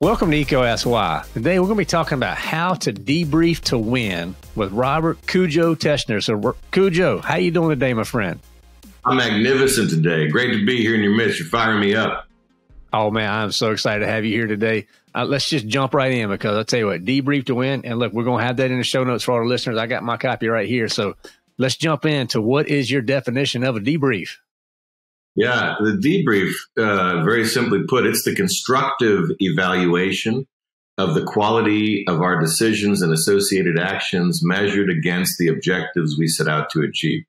Welcome to EECO Ask Why. Today we're going to be talking about how to debrief to win with Robert Cujo Teschner. So, Cujo, how you doing today, my friend? I'm magnificent today. Great to be here in your midst. You're firing me up. Oh man, I'm so excited to have you here today. Uh, let's just jump right in because I'll tell you what, debrief to win. And look, we're going to have that in the show notes for our listeners. I got my copy right here. So let's jump into what is your definition of a debrief? Yeah, the debrief, uh, very simply put, it's the constructive evaluation of the quality of our decisions and associated actions measured against the objectives we set out to achieve.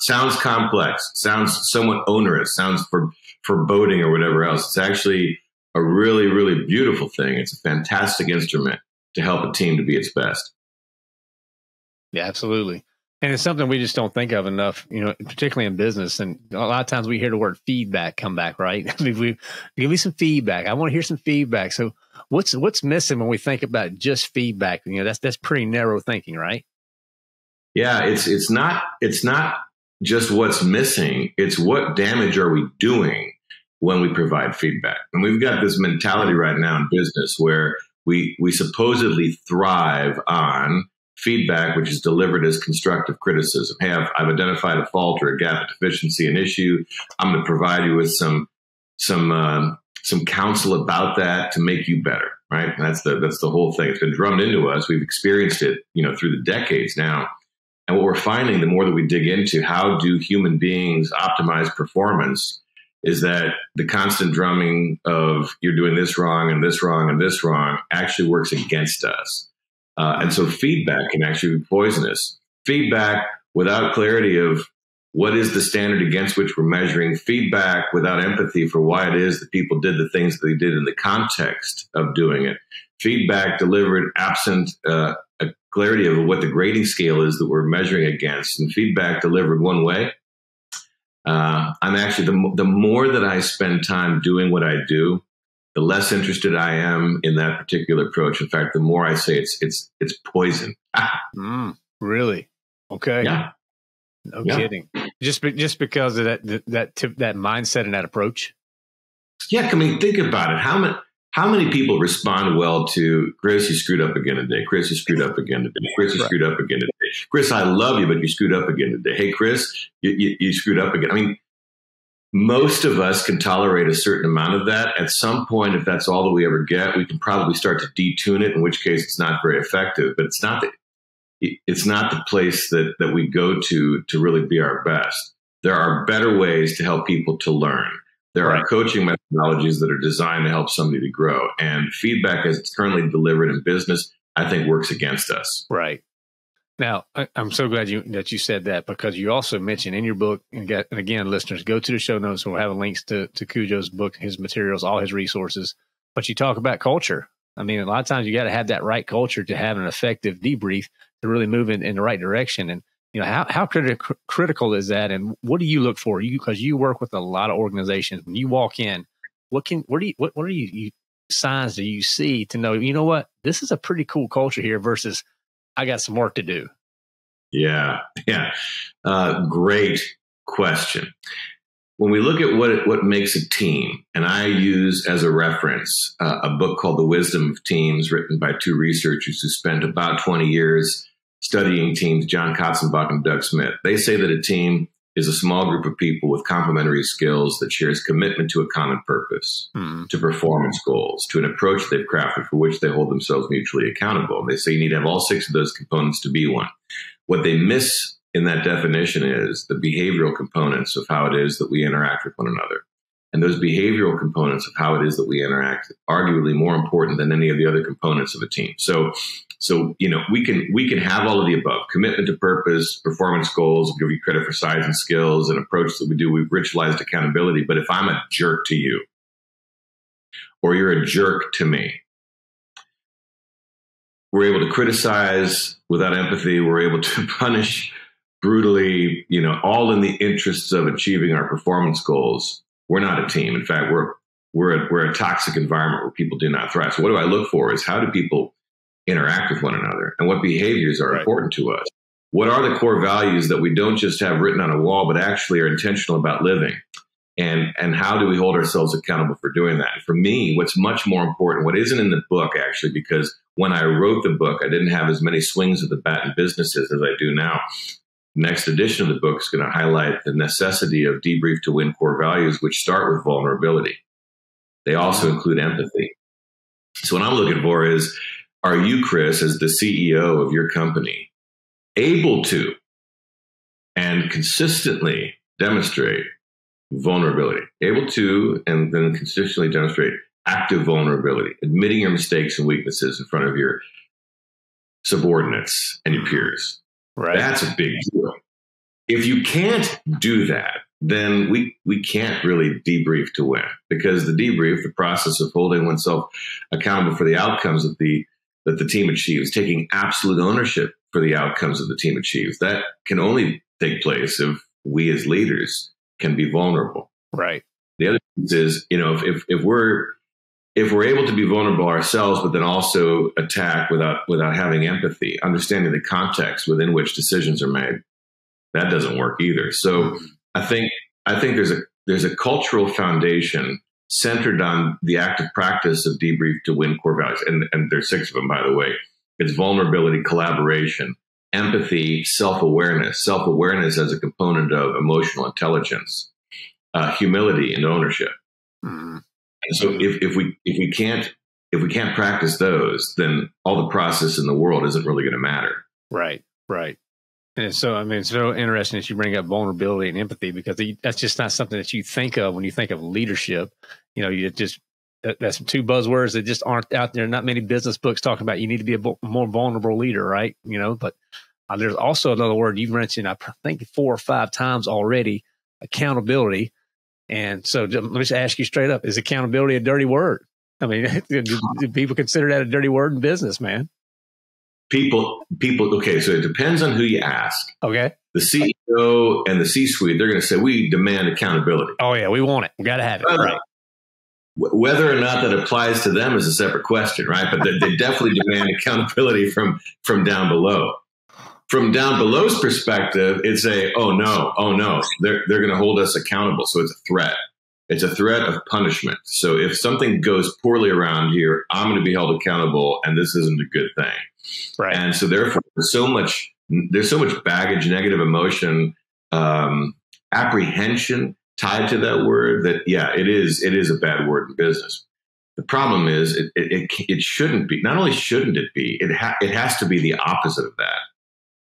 Sounds complex, sounds somewhat onerous, sounds for, foreboding or whatever else. It's actually a really, really beautiful thing. It's a fantastic instrument to help a team to be its best. Yeah, absolutely. And it's something we just don't think of enough, you know, particularly in business. And a lot of times we hear the word feedback come back, right? we, give me some feedback. I want to hear some feedback. So what's what's missing when we think about just feedback? You know, that's that's pretty narrow thinking, right? Yeah, it's it's not it's not just what's missing. It's what damage are we doing when we provide feedback? And we've got this mentality right now in business where we we supposedly thrive on feedback, which is delivered as constructive criticism. Hey, I've, I've identified a fault or a gap, a deficiency, an issue. I'm going to provide you with some some uh, some counsel about that to make you better. Right? And that's the that's the whole thing. It's been drummed into us. We've experienced it, you know, through the decades now. And what we're finding, the more that we dig into how do human beings optimize performance, is that the constant drumming of you're doing this wrong and this wrong and this wrong actually works against us. Uh, and so feedback can actually be poisonous. Feedback without clarity of what is the standard against which we're measuring, feedback without empathy for why it is that people did the things that they did in the context of doing it, feedback delivered absent uh, a clarity of what the grading scale is that we're measuring against, and feedback delivered one way. Uh, I'm actually the the more that I spend time doing what I do, the less interested I am in that particular approach. In fact, the more I say it's it's it's poison. mm, really? Okay. Yeah. No yeah. kidding. Just just because of that that that, that mindset and that approach. Yeah, I mean, think about it. How many how many people respond well to Chris? You screwed up again today. Chris, you screwed up again today. Chris, you right. screwed up again today. Chris, I love you, but you screwed up again today. Hey, Chris, you, you, you screwed up again. I mean, most of us can tolerate a certain amount of that. At some point, if that's all that we ever get, we can probably start to detune it, in which case it's not very effective. But it's not the, it's not the place that, that we go to to really be our best. There are better ways to help people to learn. There right. are coaching methodologies that are designed to help somebody to grow. And feedback as it's currently delivered in business, I think works against us. Right. Now, I'm so glad you that you said that because you also mentioned in your book, and, again, listeners, go to the show notes. We'll have links to, to Cujo's book, his materials, all his resources. But you talk about culture. I mean, a lot of times you got to have that right culture to have an effective debrief to really move in, in the right direction. And, you know, how, how criti- critical is that? And what do you look for? You, cause you work with a lot of organizations. When you walk in, what can, what do you, what, what are you, you signs do you see to know, you know what, this is a pretty cool culture here versus I got some work to do? Yeah, yeah. Uh, great question. When we look at what what makes a team, and I use as a reference uh, a book called The Wisdom of Teams, written by two researchers who spent about 20 years studying teams, John Katzenbach and Doug Smith. They say that a team is a small group of people with complementary skills that shares commitment to a common purpose, mm. to performance goals, to an approach they've crafted for which they hold themselves mutually accountable. And they say you need to have all six of those components to be one. What they miss in that definition is the behavioral components of how it is that we interact with one another. And those behavioral components of how it is that we interact, arguably more important than any of the other components of a team. So so, you know, we can we can have all of the above: commitment to purpose, performance goals, give you credit for size and skills, and approach that we do. We've ritualized accountability. But if I'm a jerk to you, or you're a jerk to me, we're able to criticize without empathy. We're able to punish brutally, you know, all in the interests of achieving our performance goals. We're not a team. In fact, we're we're a, we're a toxic environment where people do not thrive. So, what do I look for? Is how do people interact with one another and what behaviors are right. important to us. What are the core values that we don't just have written on a wall, but actually are intentional about living? and and how do we hold ourselves accountable for doing that for me what's much more important what isn't in the book actually because when i wrote the book i didn't have as many swings of the bat in businesses as i do now next edition of the book is going to highlight the necessity of debrief to win core values which start with vulnerability. They also include empathy. So what i'm looking for is are you chris as the ceo of your company able to and consistently demonstrate vulnerability, able to and then consistently demonstrate active vulnerability, admitting your mistakes and weaknesses in front of your subordinates and your peers. Right. That's a big deal. If you can't do that, then we we can't really debrief to win because the debrief, the process of holding oneself accountable for the outcomes of the that the team achieves, taking absolute ownership for the outcomes of the team achieves, that can only take place if we as leaders can be vulnerable. Right. The other piece is, you know, if, if, if we're if we're able to be vulnerable ourselves, but then also attack without without having empathy, understanding the context within which decisions are made, that doesn't work either. So. I think I think there's a there's a cultural foundation centered on the active practice of debrief to win core values, and and there's six of them by the way. It's vulnerability, collaboration, empathy, self awareness, self awareness as a component of emotional intelligence, uh, humility, and ownership. Mm-hmm. So, if, if we if we can't if we can't practice those, then all the process in the world isn't really going to matter. Right, right. And so, I mean, it's so interesting that you bring up vulnerability and empathy because that's just not something that you think of when you think of leadership. You know, you just that's two buzzwords that just aren't out there. Not many business books talking about you need to be a more vulnerable leader, right? You know, but uh, there's also another word you've mentioned, I think four or five times already, accountability. And so let me just ask you straight up: Is accountability a dirty word? I mean, do, do people consider that a dirty word in business, man? People, people. Okay, so it depends on who you ask. Okay. The CEO and the C-suite, they're going to say we demand accountability. Oh yeah, we want it. We got to have it. Uh, right. Whether or not that applies to them is a separate question, right? But they, they definitely demand accountability from from down below from down below's perspective, it's a, oh no, oh no, they're, they're going to hold us accountable. So it's a threat. It's a threat of punishment. So if something goes poorly around here, I'm going to be held accountable and this isn't a good thing. Right. And so therefore there's so much, there's so much baggage, negative emotion, um, apprehension tied to that word that, yeah, it is, it is a bad word in business. The problem is it, it, it, it shouldn't be, not only shouldn't it be, it, ha- it has to be the opposite of that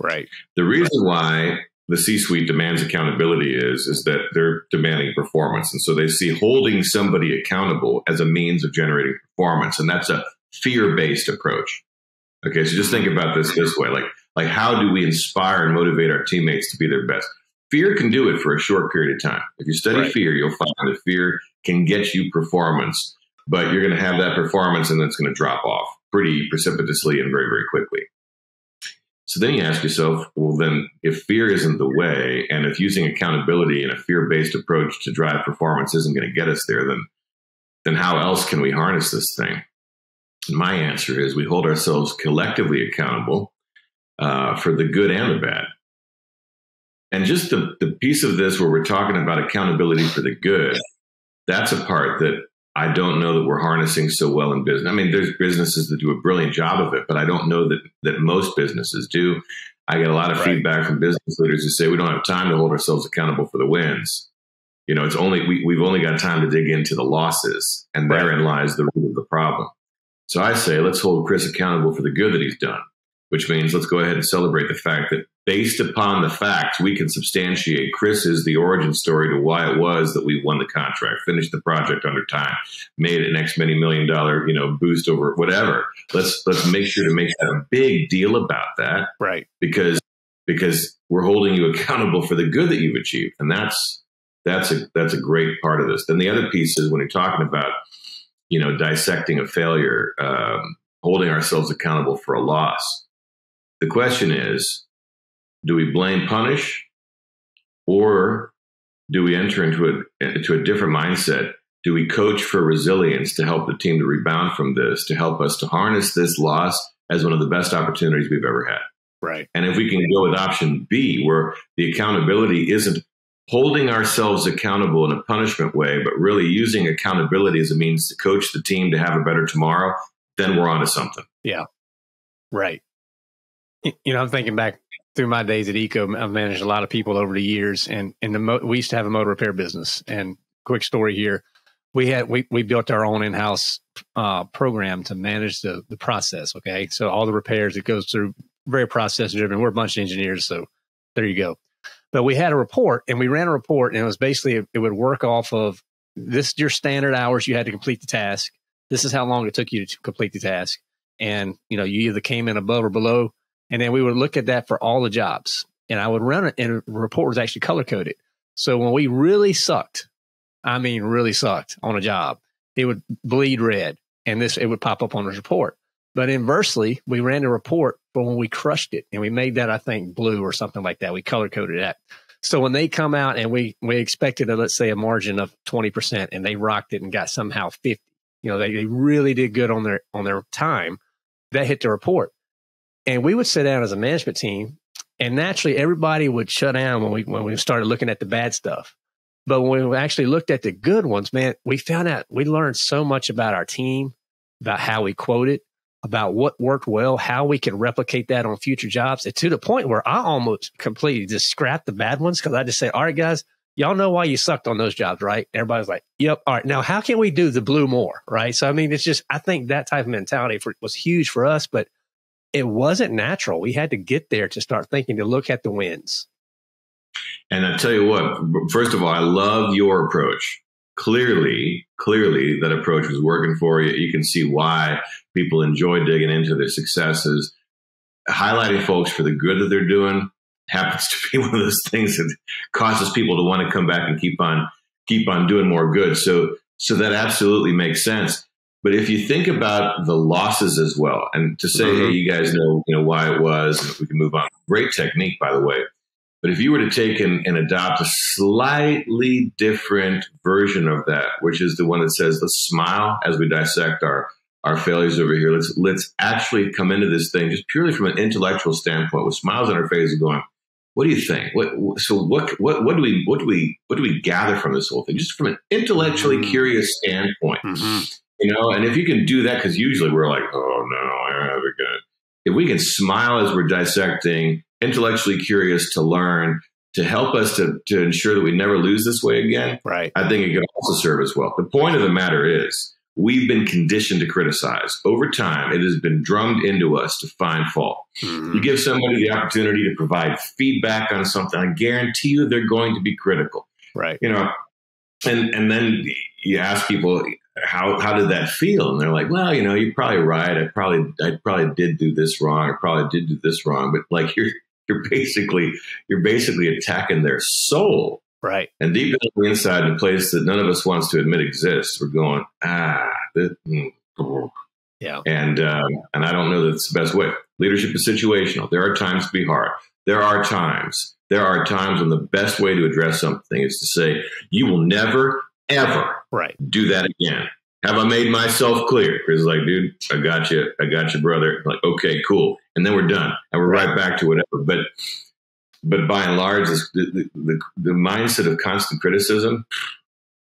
Right. The reason why the C-suite demands accountability is is that they're demanding performance, and so they see holding somebody accountable as a means of generating performance, and that's a fear-based approach. Okay, so just think about this this way: like like how do we inspire and motivate our teammates to be their best? Fear can do it for a short period of time. If you study right. fear, you'll find that fear can get you performance, but you're going to have that performance and then it's going to drop off pretty precipitously and very, very quickly. So then you ask yourself, well, then if fear isn't the way, and if using accountability and a fear based approach to drive performance isn't going to get us there, then then how else can we harness this thing? And my answer is we hold ourselves collectively accountable uh, for the good and the bad. And just the, the piece of this where we're talking about accountability for the good, that's a part that I don't know that we're harnessing so well in business. I mean, there's businesses that do a brilliant job of it, but I don't know that that most businesses do. I get a lot of right. feedback from business leaders who say we don't have time to hold ourselves accountable for the wins. You know, it's only we, we've only got time to dig into the losses, and right. therein lies the root of the problem. So I say, let's hold Chris accountable for the good that he's done which means let's go ahead and celebrate the fact that based upon the facts, we can substantiate Chris is the origin story to why it was that we won the contract, finished the project under time, made an X many million dollar, you know, boost over whatever. Let's let's make sure to make that a big deal about that. Right. Because because we're holding you accountable for the good that you've achieved. And that's that's a that's a great part of this. Then the other piece is when you're talking about, you know, dissecting a failure, um, holding ourselves accountable for a loss the question is do we blame punish or do we enter into a, into a different mindset? Do we coach for resilience to help the team to rebound from this, to help us to harness this loss as one of the best opportunities we've ever had? Right. And if we can go with option B, where the accountability isn't holding ourselves accountable in a punishment way, but really using accountability as a means to coach the team to have a better tomorrow, then we're onto something. Yeah. Right. You know, I'm thinking back through my days at EECO, I've managed a lot of people over the years, and and the mo- we used to have a motor repair business. And quick story here, we had we we built our own in house uh, program to manage the the process. Okay, so all the repairs it goes through very process driven. We're a bunch of engineers, so there you go. But we had a report, and we ran a report, and it was basically it would work off of this your standard hours you had to complete the task. This is how long it took you to complete the task, and you know you either came in above or below and then we would look at that for all the jobs. And I would run it, and the report was actually color coded. So when we really sucked, I mean, really sucked on a job, it would bleed red and this, it would pop up on the report. But inversely, we ran the report for when we crushed it and we made that, I think, blue or something like that. We color coded that. So when they come out and we, we expected, a, let's say, a margin of 20% and they rocked it and got somehow 50, you know, they, they really did good on their, on their time. That hit the report. And we would sit down as a management team, and naturally everybody would shut down when we when we started looking at the bad stuff. But when we actually looked at the good ones, man, we found out we learned so much about our team, about how we quoted, about what worked well, how we can replicate that on future jobs. And to the point where I almost completely just scrapped the bad ones because I just say, all right, guys, y'all know why you sucked on those jobs, right? Everybody's like, yep. All right. Now, how can we do the blue more? Right. So, I mean, it's just, I think that type of mentality for, was huge for us, but it wasn't natural. We had to get there to start thinking to look at the wins. And I tell you what, first of all, I love your approach. Clearly, clearly that approach was working for you. You can see why people enjoy digging into their successes. Highlighting folks for the good that they're doing happens to be one of those things that causes people to want to come back and keep on keep on doing more good. So so that absolutely makes sense. But if you think about the losses as well, and to say, mm-hmm. hey, you guys know, you know why it was, and we can move on. Great technique, by the way. But if you were to take and, and, adopt a slightly different version of that, which is the one that says, let's smile as we dissect our our failures over here. Let's let's actually come into this thing just purely from an intellectual standpoint, with smiles on our faces, going, "What do you think? What so what what what do we what do we what do we gather from this whole thing? Just from an intellectually mm-hmm. curious standpoint." Mm-hmm you know, and if you can do that, because usually we're like, oh no, I haven't got. If we can smile as we're dissecting, intellectually curious to learn, to help us to, to ensure that we never lose this way again, right? I think it can also serve as well. The point of the matter is, we've been conditioned to criticize. Over time, it has been drummed into us to find fault. Mm-hmm. You give somebody the opportunity to provide feedback on something, I guarantee you they're going to be critical. Right. You know, and and then you ask people how how did that feel? And they're like well you know you're probably right. I probably i probably did do this wrong. I probably did do this wrong. But like you're you're basically you're basically attacking their soul. Right. And deep inside the place that none of us wants to admit exists we're going ah this, mm, yeah. and um, and i don't know that it's the best way. Leadership is situational. There are times to be hard. There are times there are times when the best way to address something is to say you will never ever right. do that again. Have I made myself clear? Chris is like, dude, I got you. I got you, brother. I'm like, okay, cool. And then we're done. And we're right, right back to whatever. But but by and large, the, the, the, the, mindset of constant criticism,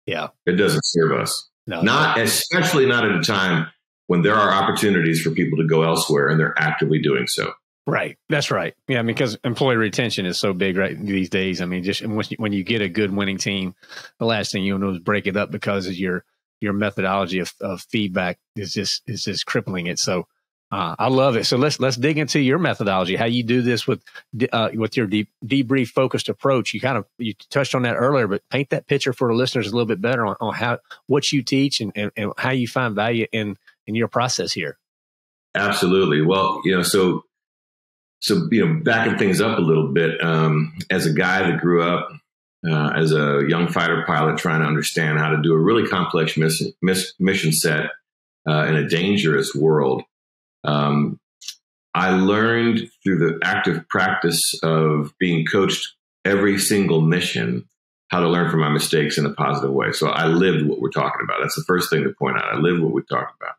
yeah, it doesn't serve us. No, not no. especially not at a time when there are opportunities for people to go elsewhere and they're actively doing so. Right. That's right. Yeah, I mean, because employee retention is so big right these days. I mean, just when you, when you get a good winning team, the last thing you know is break it up because of your your methodology of, of feedback is just is just crippling it. So uh, I love it. So let's let's dig into your methodology. How you do this with uh, with your deep, debrief focused approach. You kind of you touched on that earlier, but paint that picture for the listeners a little bit better on, on how what you teach and, and, and how you find value in in your process here. Absolutely. Well, you know, so so you know, backing things up a little bit, um, as a guy that grew up uh, as a young fighter pilot, trying to understand how to do a really complex mission, mission set uh, in a dangerous world, um, I learned through the active practice of being coached every single mission how to learn from my mistakes in a positive way. So I lived what we're talking about. That's the first thing to point out. I lived what we talked about.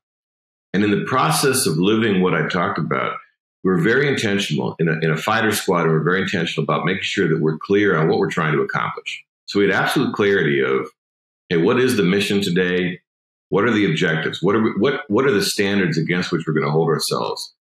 And in the process of living what I talked about, we're very intentional in a, in a fighter squad. We're very intentional about making sure that we're clear on what we're trying to accomplish. So we had absolute clarity of, hey, what is the mission today? What are the objectives? What are we, what what are the standards against which we're going to hold ourselves?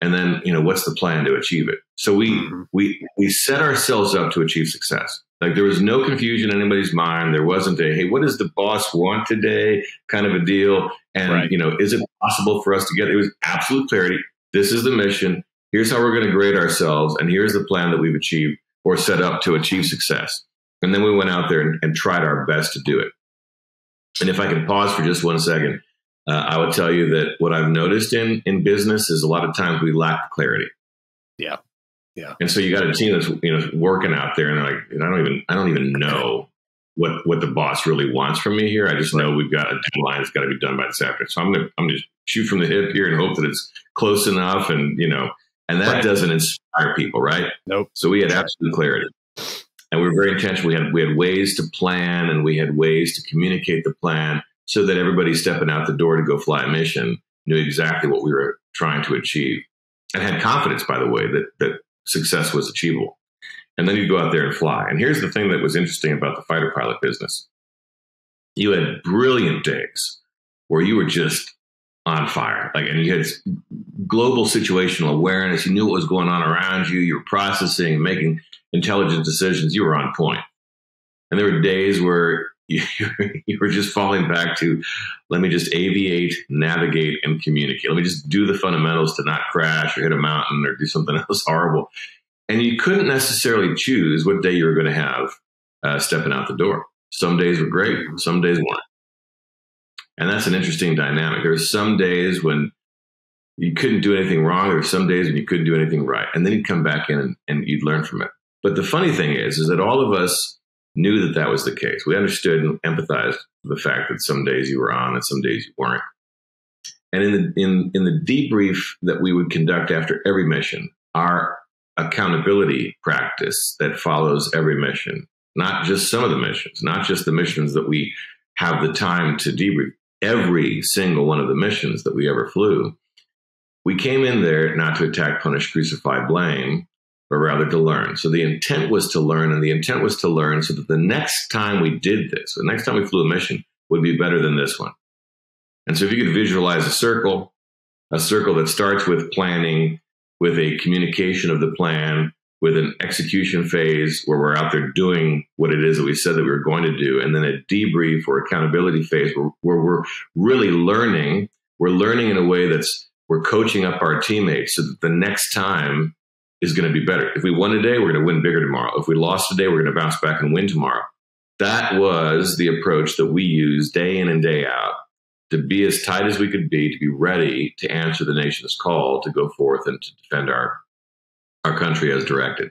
And then, you know, what's the plan to achieve it? So we mm-hmm. we we set ourselves up to achieve success. Like there was no confusion in anybody's mind. There wasn't a hey, what does the boss want today? kind of a deal. And right. you know, is it possible for us to get it was absolute clarity. This is the mission. Here's how we're going to grade ourselves, and here's the plan that we've achieved or set up to achieve success. And then we went out there and, and tried our best to do it. And if I can pause for just one second, uh, I would tell you that what I've noticed in in business is a lot of times we lack clarity. Yeah, yeah. And so you got a team that's you know working out there, and they're like, I don't even I don't even know what what the boss really wants from me here. I just know we've got a deadline that's got to be done by this afternoon. So I'm gonna I'm gonna shoot from the hip here and hope that it's close enough, and you know, and that right. doesn't inspire people, right? Nope. So we had absolute clarity and we were very intentional. We had we had ways to plan and we had ways to communicate the plan so that everybody stepping out the door to go fly a mission knew exactly what we were trying to achieve and had confidence, by the way, that that success was achievable. And then you go out there and fly. And here's the thing that was interesting about the fighter pilot business: you had brilliant days where you were just on fire, like, and you had global situational awareness. You knew what was going on around you. You were processing, making intelligent decisions, you were on point. And there were days where you, you were just falling back to let me just aviate, navigate, and communicate. Let me just do the fundamentals to not crash or hit a mountain or do something else horrible. And you couldn't necessarily choose what day you were going to have uh, stepping out the door. Some days were great, some days weren't. And that's an interesting dynamic. There were some days when you couldn't do anything wrong. There were some days when you couldn't do anything right. And then you'd come back in and, and you'd learn from it. But the funny thing is, is that all of us knew that that was the case. We understood and empathized the fact that some days you were on and some days you weren't. And in the in in the debrief that we would conduct after every mission, our accountability practice that follows every mission, not just some of the missions, not just the missions that we have the time to debrief, every single one of the missions that we ever flew, we came in there not to attack, punish, crucify, blame, but rather to learn. So the intent was to learn, and the intent was to learn so that the next time we did this, the next time we flew a mission, would be better than this one. And so if you could visualize a circle, a circle that starts with planning, with a communication of the plan, with an execution phase where we're out there doing what it is that we said that we were going to do, and then a debrief or accountability phase where, where we're really learning. We're learning in a way that's we're coaching up our teammates so that the next time is going to be better. If we won today, we're going to win bigger tomorrow. If we lost today, we're going to bounce back and win tomorrow. That was the approach that we used day in and day out to be as tight as we could be, to be ready to answer the nation's call to go forth and to defend our, our country as directed.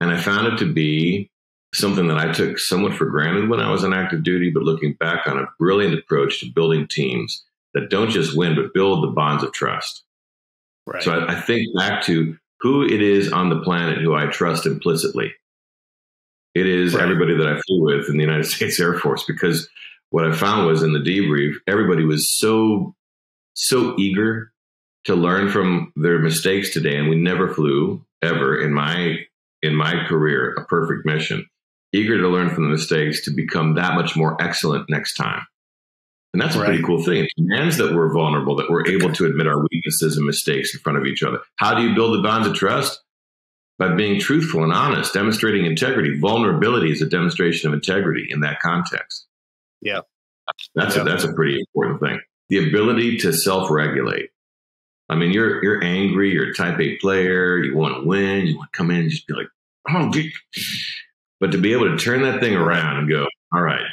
And I found it to be something that I took somewhat for granted when I was on active duty, but looking back on a brilliant approach to building teams that don't just win, but build the bonds of trust. Right. So I, I think back to who it is on the planet who I trust implicitly. It is right. everybody that I flew with in the United States Air Force because what I found was in the debrief, everybody was so, so eager to learn from their mistakes today. And we never flew ever in my, in my career, a perfect mission, eager to learn from the mistakes to become that much more excellent next time. And that's a right. pretty cool thing. It demands that we're vulnerable, that we're able to admit our weaknesses and mistakes in front of each other. How do you build the bonds of trust? By being truthful and honest, demonstrating integrity. Vulnerability is a demonstration of integrity in that context. Yeah. That's yeah. a that's a pretty important thing. The ability to self-regulate. I mean, you're you're angry, you're a type A player, you want to win, you want to come in and just be like, oh, but to be able to turn that thing around and go, all right,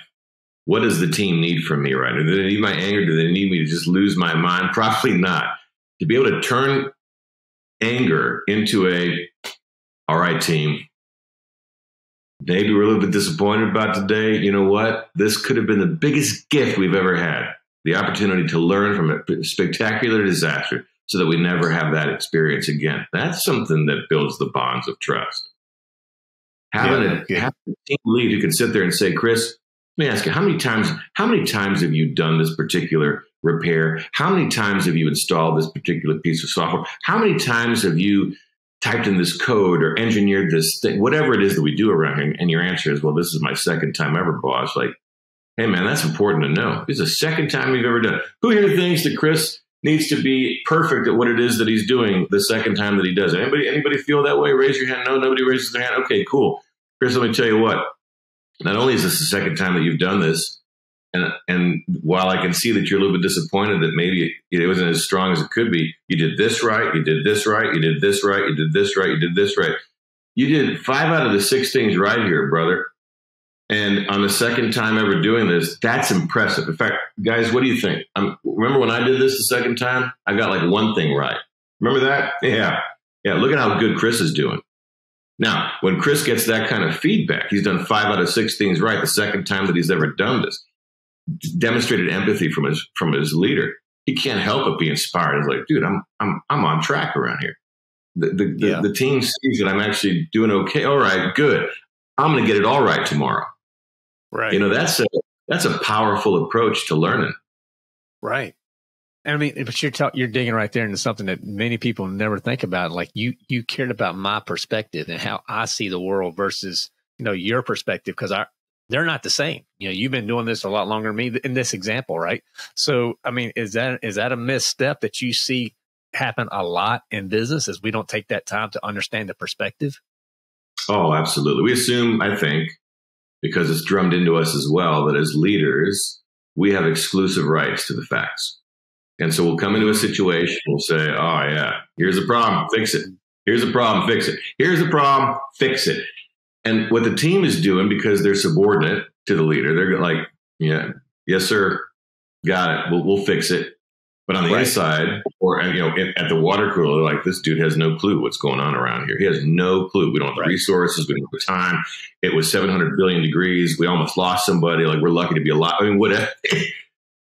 what does the team need from me right now? Do they need my anger? Do they need me to just lose my mind? Probably not. To be able to turn anger into a, all right, team, maybe we're a little bit disappointed about today. You know what? This could have been the biggest gift we've ever had the opportunity to learn from a spectacular disaster so that we never have that experience again. That's something that builds the bonds of trust. Having, yeah, a, yeah. having a team lead who can sit there and say, Chris, let me ask you, how many times, how many times have you done this particular repair? How many times have you installed this particular piece of software? How many times have you typed in this code or engineered this thing, whatever it is that we do around here. And your answer is, well, this is my second time ever, boss. Like, hey, man, that's important to know. Is the second time we've ever done. Who here thinks that Chris needs to be perfect at what it is that he's doing the second time that he does it? Anybody, anybody feel that way? Raise your hand. No, nobody raises their hand. Okay, cool. Chris, let me tell you what. Not only is this the second time that you've done this, and and while I can see that you're a little bit disappointed that maybe it wasn't as strong as it could be, you did this right, you did this right, you did this right, you did this right, you did this right. You did five out of the six things right here, brother. And on the second time ever doing this, that's impressive. In fact, guys, what do you think? Um, remember when I did this the second time? I got like one thing right. Remember that? Yeah. Yeah. Look at how good Chris is doing. Now, when Chris gets that kind of feedback, he's done five out of six things right the second time that he's ever done this demonstrated empathy from his from his leader, he can't help but be inspired. He's like, dude, I'm I'm I'm on track around here. The the, yeah. the, the team sees that I'm actually doing okay. All right, good. I'm going to get it all right tomorrow. Right. You know, that's a that's a powerful approach to learning. Right. I mean, but you're ta- you're digging right there into something that many people never think about. Like you you cared about my perspective and how I see the world versus you know your perspective because I they're not the same. You know, you've been doing this a lot longer than me in this example, right? So, I mean, is that is that a misstep that you see happen a lot in business as we don't take that time to understand the perspective? Oh, absolutely. We assume, I think, because it's drummed into us as well, that as leaders, we have exclusive rights to the facts. And so we'll come into a situation, we'll say, oh, yeah, here's a problem, fix it. Here's a problem, fix it. Here's a problem, fix it. And what the team is doing because they're subordinate to the leader, they're like, yeah, yes, sir, got it. We'll, we'll fix it. But on the right. inside, or you know, at the water cooler, like this dude has no clue what's going on around here. He has no clue. We don't have the right. resources. We don't have the time. It was 700 billion degrees. We almost lost somebody. Like we're lucky to be alive. I mean, whatever. he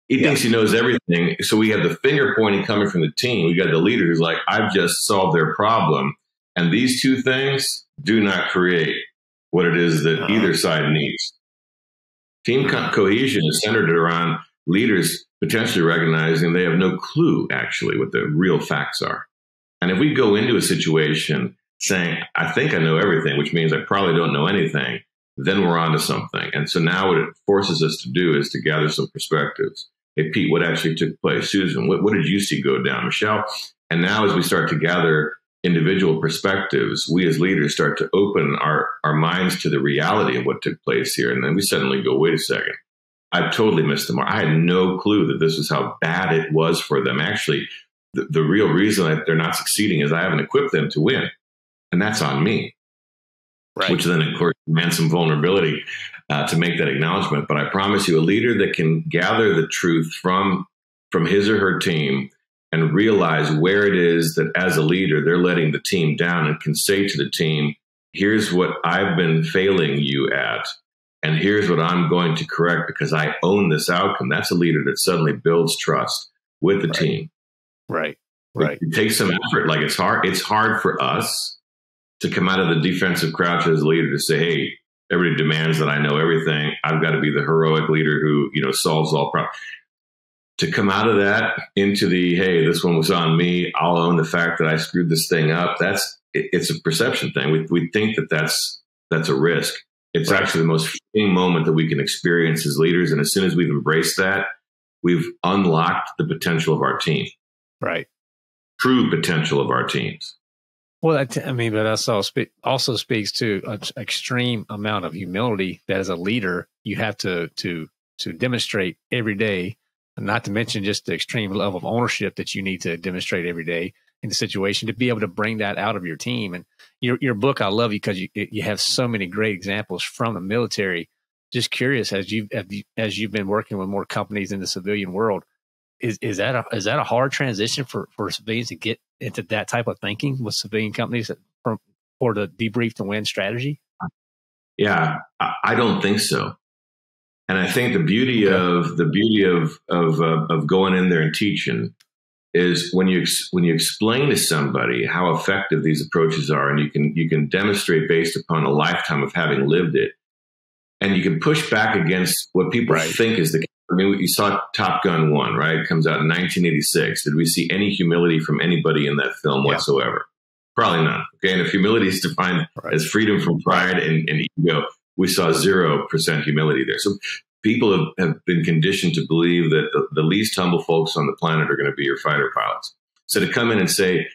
yeah. thinks he knows everything. So we have the finger pointing coming from the team. We got the leader who's like, I've just solved their problem, and these two things do not create what it is that uh-huh. either side needs. Team co- cohesion is centered around leaders potentially recognizing they have no clue actually what the real facts are. And if we go into a situation saying, I think I know everything, which means I probably don't know anything, then we're on to something. And so now what it forces us to do is to gather some perspectives. Hey, Pete, what actually took place? Susan, what, what did you see go down? Michelle? And now as we start to gather individual perspectives, we as leaders start to open our, our minds to the reality of what took place here. And then we suddenly go, wait a second, I've totally missed the mark. I had no clue that this was how bad it was for them. Actually, the, the real reason that they're not succeeding is I haven't equipped them to win. And that's on me. Right. Which then, of course, demands some vulnerability uh, to make that acknowledgement. But I promise you, a leader that can gather the truth from from his or her team and realize where it is that as a leader they're letting the team down and can say to the team, here's what I've been failing you at. And here's what I'm going to correct because I own this outcome. That's a leader that suddenly builds trust with the right. team. Right. Right. It, it takes some effort. Like it's hard. It's hard for us to come out of the defensive crouch as a leader to say, "Hey, everybody demands that I know everything. I've got to be the heroic leader who you know solves all problems." To come out of that into the hey this one was on me i'll own the fact that i screwed this thing up. That's it, it's a perception thing. We, we think that that's that's a risk. It's right. actually the most freeing moment that we can experience as leaders. And as soon as we've embraced that we've unlocked the potential of our team. Right. True potential of our teams. Well, I mean, but that also, also speaks to an extreme amount of humility that as a leader you have to to to demonstrate every day not to mention just the extreme level of ownership that you need to demonstrate every day in the situation to be able to bring that out of your team. And your your book, I love you because you you have so many great examples from the military. Just curious, as you've, as you've been working with more companies in the civilian world, is is that a is that a hard transition for for civilians to get into that type of thinking with civilian companies for, for the debrief to win strategy? Yeah, I don't think so. And I think the beauty of the beauty of of uh, of going in there and teaching is when you when you explain to somebody how effective these approaches are, and you can you can demonstrate based upon a lifetime of having lived it, and you can push back against what people right. think is the. I mean, you saw Top Gun one, right? It comes out in 1986. Did we see any humility from anybody in that film yeah. whatsoever? Probably not. Okay. And if humility is defined right. as freedom from pride and, and ego, we saw 0% humility there. So people have, have been conditioned to believe that the, the least humble folks on the planet are going to be your fighter pilots. So to come in and say,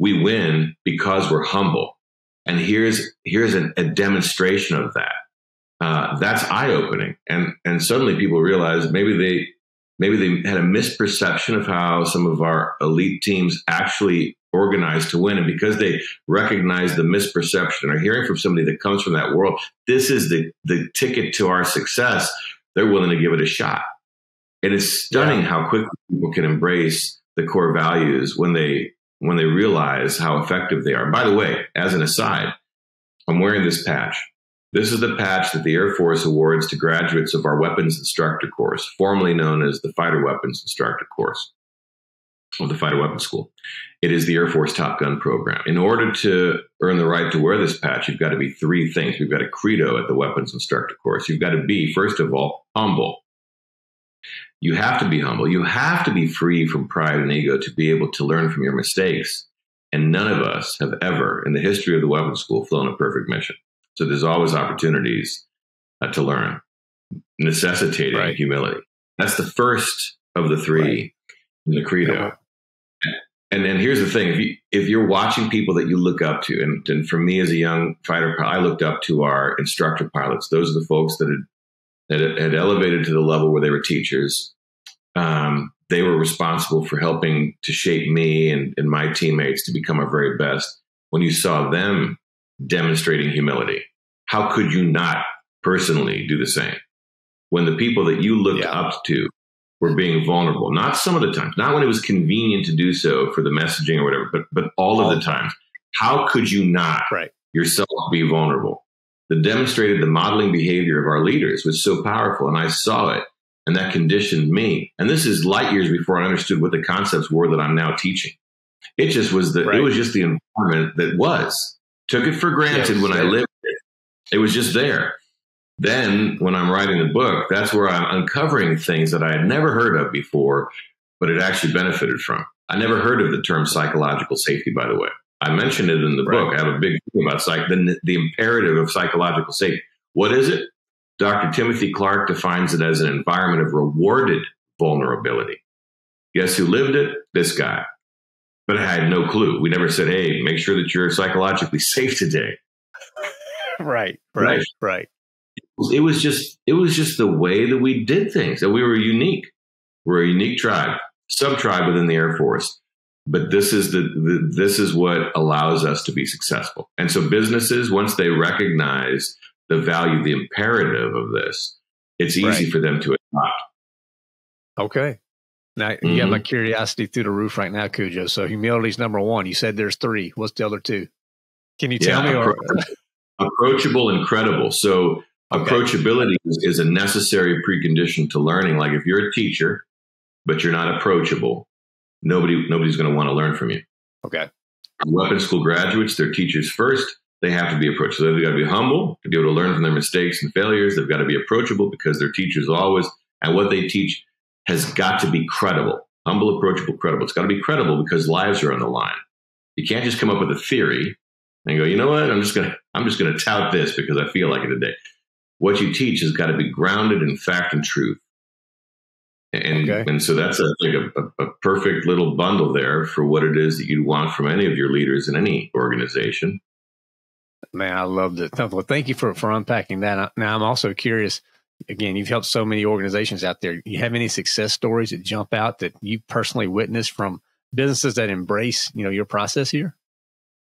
we win because we're humble. And here's, here's a, a demonstration of that. Uh, that's eye opening. And, and suddenly people realize maybe they, maybe they had a misperception of how some of our elite teams actually organize to win. And because they recognize the misperception or hearing from somebody that comes from that world, this is the, the ticket to our success. They're willing to give it a shot. And It is stunning yeah. how quickly people can embrace the core values when they when they realize how effective they are. By the way, as an aside, I'm wearing this patch. This is the patch that the Air Force awards to graduates of our weapons instructor course, formerly known as the fighter weapons instructor course of the fighter weapons school. It is the Air Force Top Gun program. In order to earn the right to wear this patch, you've got to be three things. You've got a credo at the weapons instructor course. You've got to be, first of all, humble. You have to be humble. You have to be free from pride and ego to be able to learn from your mistakes. And none of us have ever, in the history of the weapons school, flown a perfect mission. So there's always opportunities uh, to learn, necessitating right. humility. That's the first of the three right. in the credo. And and here's the thing: if you if you're watching people that you look up to, and, and for me as a young fighter, pilot, I looked up to our instructor pilots. Those are the folks that had that had elevated to the level where they were teachers. Um, they were responsible for helping to shape me and, and my teammates to become our very best. When you saw them demonstrating humility. How could you not personally do the same? When the people that you looked yeah. up to were being vulnerable, not some of the times, not when it was convenient to do so for the messaging or whatever, but, but all, of the times. How could you not right. yourself be vulnerable? The demonstrated the modeling behavior of our leaders was so powerful, and I saw it, and that conditioned me. And this is light years before I understood what the concepts were that I'm now teaching. It just was the right. it was just the environment that was. Took it for granted yes, when I lived it. It was just there. Then, when I'm writing the book, that's where I'm uncovering things that I had never heard of before, but it actually benefited from. I never heard of the term psychological safety, by the way. I mentioned it in the right. book. I have a big thing about psych, the, the imperative of psychological safety. What is it? Dr. Timothy Clark defines it as an environment of rewarded vulnerability. Guess who lived it? This guy but I had no clue. We never said, "Hey, make sure that you're psychologically safe today." right, right, right. It was just it was just the way that we did things. That we were unique. We're a unique tribe, sub tribe within the Air Force. But this is the, the this is what allows us to be successful. And so businesses, once they recognize the value, the imperative of this, it's easy right. for them to adopt. Okay. Now you mm-hmm. got my curiosity through the roof right now, Cujo. So humility's number one. You said there's three. What's the other two? Can you tell yeah, me? Or- approachable and credible. So okay. approachability is, is, a necessary precondition to learning. Like if you're a teacher, but you're not approachable, nobody nobody's going to want to learn from you. Okay. Weapon school graduates, they're teachers first. They have to be approachable. They've got to be humble to be able to learn from their mistakes and failures. They've got to be approachable because their teachers always, and what they teach has got to be credible, humble, approachable, credible. It's got to be credible because lives are on the line. You can't just come up with a theory and go, you know what? I'm just gonna I'm just gonna tout this because I feel like it today. What you teach has got to be grounded in fact and truth. And okay. and so that's a, like a, a, perfect little bundle there for what it is that you'd want from any of your leaders in any organization. Man, I love it. Well, thank you for for unpacking that. Uh, now I'm also curious again, you've helped so many organizations out there. You have any success stories that jump out that you personally witnessed from businesses that embrace, you know, your process here?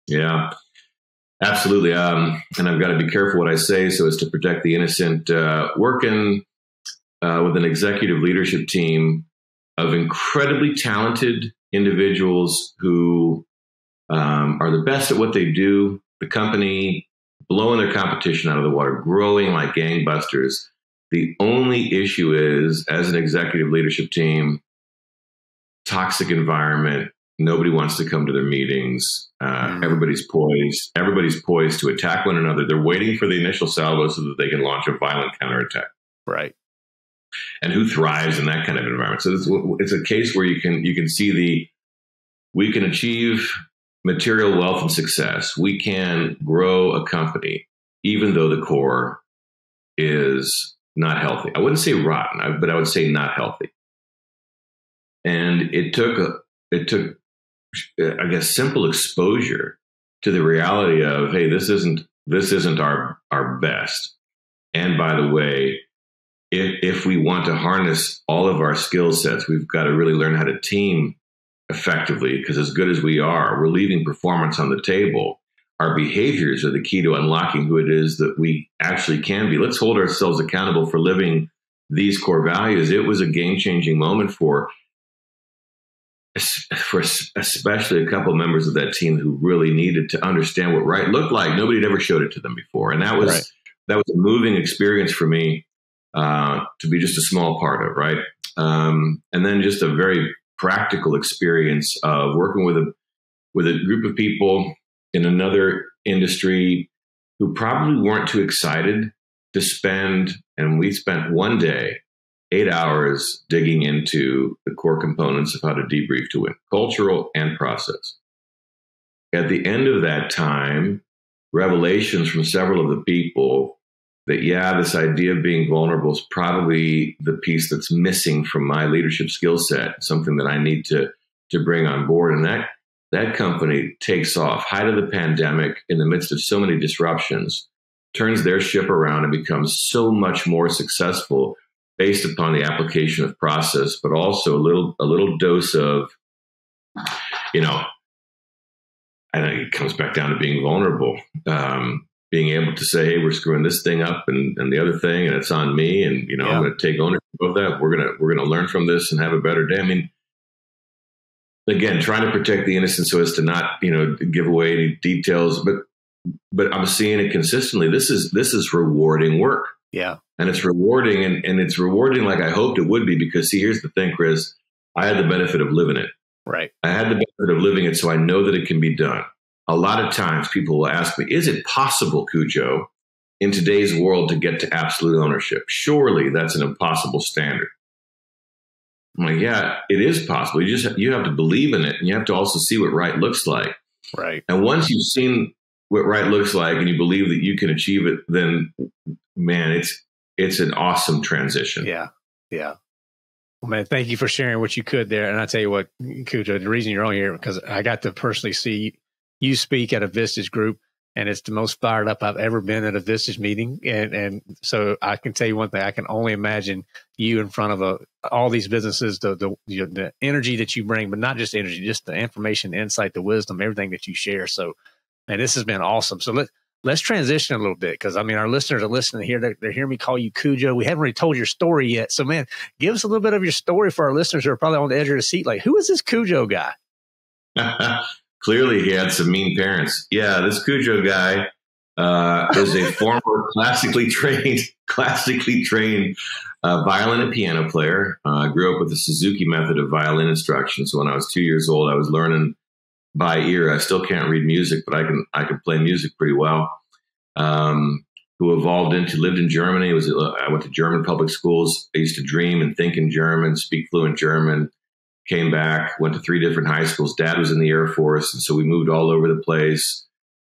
Yeah, absolutely. Um, and I've got to be careful what I say so as to protect the innocent. Uh, working uh, with an executive leadership team of incredibly talented individuals who um, are the best at what they do. The company blowing their competition out of the water, growing like gangbusters. The only issue is, as an executive leadership team, toxic environment. Nobody wants to come to their meetings. Uh, mm. Everybody's poised. Everybody's poised to attack one another. They're waiting for the initial salvo so that they can launch a violent counterattack. Right. And who thrives in that kind of environment? So it's, it's a case where you can you can see the we can achieve material wealth and success. We can grow a company even though the core is not healthy. I wouldn't say rotten, but I would say not healthy. And it took a, it took, Uh, I guess, simple exposure to the reality of, hey, this isn't this isn't our our best. And by the way, if if we want to harness all of our skill sets, we've got to really learn how to team effectively. Because as good as we are, we're leaving performance on the table. Our behaviors are the key to unlocking who it is that we actually can be. Let's hold ourselves accountable for living these core values. It was a game changing moment for for especially a couple of members of that team who really needed to understand what right looked like. Nobody had ever showed it to them before, and that was right. that was a moving experience for me uh, to be just a small part of. Right, um, and then just a very practical experience of working with a with a group of people in another industry who probably weren't too excited to spend. And we spent one day eight hours digging into the core components of how to debrief to win, cultural and process. At the end of that time, revelations from several of the people that, yeah, this idea of being vulnerable is probably the piece that's missing from my leadership skill set, something that I need to, to bring on board. And that, that company takes off, height of the pandemic, in the midst of so many disruptions, turns their ship around and becomes so much more successful based upon the application of process, but also a little a little dose of, you know, I think it comes back down to being vulnerable, um, being able to say, "Hey, we're screwing this thing up, and, and the other thing, and it's on me, and you know, yeah. I'm going to take ownership of that. We're gonna we're gonna learn from this and have a better day." I mean, again, trying to protect the innocent so as to not you know give away any details, but but I'm seeing it consistently. This is this is rewarding work. Yeah and it's rewarding and, and it's rewarding like I hoped it would be because see, here's the thing, Chris, I had the benefit of living it. Right. I had the benefit of living it, so I know that it can be done. A lot of times people will ask me, is it possible, Cujo, in today's world to get to absolute ownership? Surely that's an impossible standard. I'm like, yeah, it is possible. You just you have to believe in it, and you have to also see what right looks like. Right. And once you've seen what right looks like, and you believe that you can achieve it, then man, it's it's an awesome transition. Yeah. Yeah. Well, man, thank you for sharing what you could there. And I tell you what, Cujo, the reason you're on here because I got to personally see you speak at a Vistage group, and it's the most fired up I've ever been at a Vistage meeting. And and so I can tell you one thing: I can only imagine you in front of a, all these businesses, the the you know, the energy that you bring, but not just energy, just the information, insight, the wisdom, everything that you share. So, man, this has been awesome. So let let's transition a little bit because I mean our listeners are listening here. They're, they're, hearing me call you Cujo. We haven't really told your story yet, so man, give us a little bit of your story for our listeners who are probably on the edge of the seat. Like, who is this Cujo guy? Clearly, he had some mean parents. Yeah, this Cujo guy uh, is a former classically trained, classically trained uh, violin and piano player. I uh, grew up with the Suzuki method of violin instruction. So when I was two years old, I was learning by ear. I still can't read music, but I can I can play music pretty well. Um, who evolved into lived in Germany. It was I went to German public schools. I used to dream and think in German, speak fluent German. Came back, went to three different high schools. Dad was in the Air Force, and so we moved all over the place.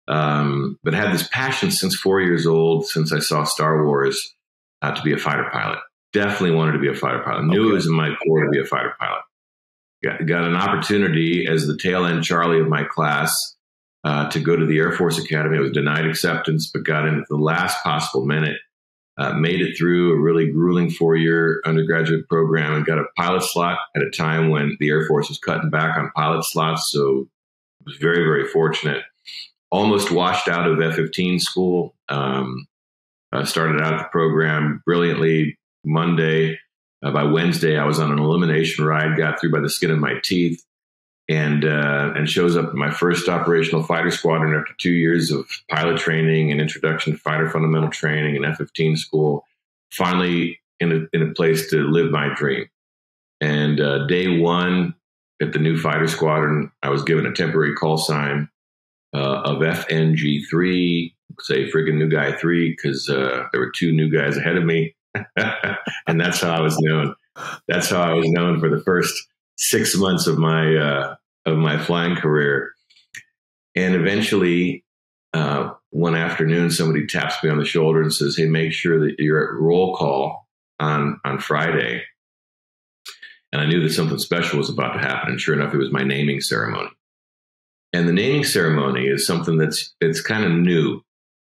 Um, but had this passion since four years old, since I saw Star Wars, uh, to be a fighter pilot. Definitely wanted to be a fighter pilot. Knew okay. it was in my core to be a fighter pilot got, got an opportunity as the tail end Charlie of my class uh, to go to the Air Force Academy. I was denied acceptance, but got in at the last possible minute. Uh, made it through a really grueling four year undergraduate program and got a pilot slot at a time when the Air Force was cutting back on pilot slots. So I was very, very fortunate. Almost washed out of F 15 school. Um, started out the program brilliantly Monday, uh, by Wednesday, I was on an elimination ride, got through by the skin of my teeth, and uh, and shows up my first operational fighter squadron after two years of pilot training and introduction to fighter fundamental training and F-15 school. Finally, in a, in a place to live my dream. And uh, day one at the new fighter squadron, I was given a temporary call sign uh, of FNG3, say friggin' new guy three, because uh, there were two new guys ahead of me. And that's how I was known. That's how I was known for the first six months of my uh, of my flying career. And eventually, uh, one afternoon, somebody taps me on the shoulder and says, "Hey, make sure that you're at roll call on on Friday." And I knew that something special was about to happen. And sure enough, it was my naming ceremony. And the naming ceremony is something that's it's kind of new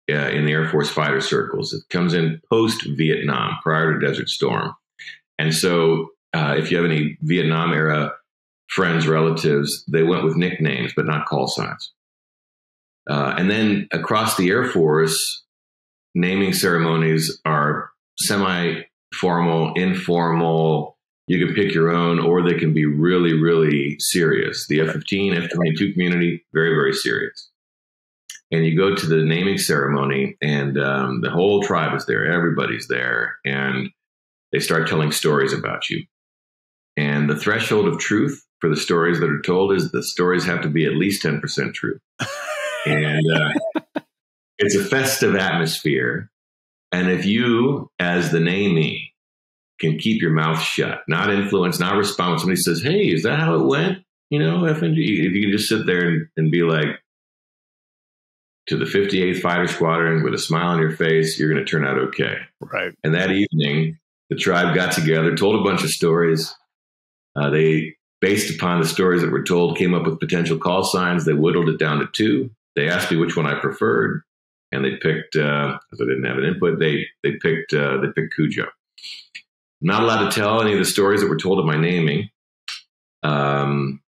uh, in the Air Force fighter circles. It comes in post Vietnam, prior to Desert Storm. And so, uh, if you have any Vietnam era friends, relatives, they went with nicknames, but not call signs. Uh, and then across the Air Force, naming ceremonies are semi formal, informal. You can pick your own, or they can be really, really serious. The F 15, F 22 community, very, very serious. And you go to the naming ceremony, and um, the whole tribe is there, everybody's there, and they start telling stories about you. And the threshold of truth for the stories that are told is the stories have to be at least 10% true. and uh, it's a festive atmosphere. And if you, as the namee, can keep your mouth shut, not influence, not respond when somebody says, Hey, is that how it went? You know, FNG, if you can just sit there and, and be like, to the 58th Fighter Squadron with a smile on your face, you're going to turn out okay. Right. And that evening, the tribe got together, told a bunch of stories. Uh, they, based upon the stories that were told, came up with potential call signs. They whittled it down to two. They asked me which one I preferred, and they picked. Uh, I didn't have an input. They they picked uh, they picked Cujo. Not allowed to tell any of the stories that were told of my naming. Um,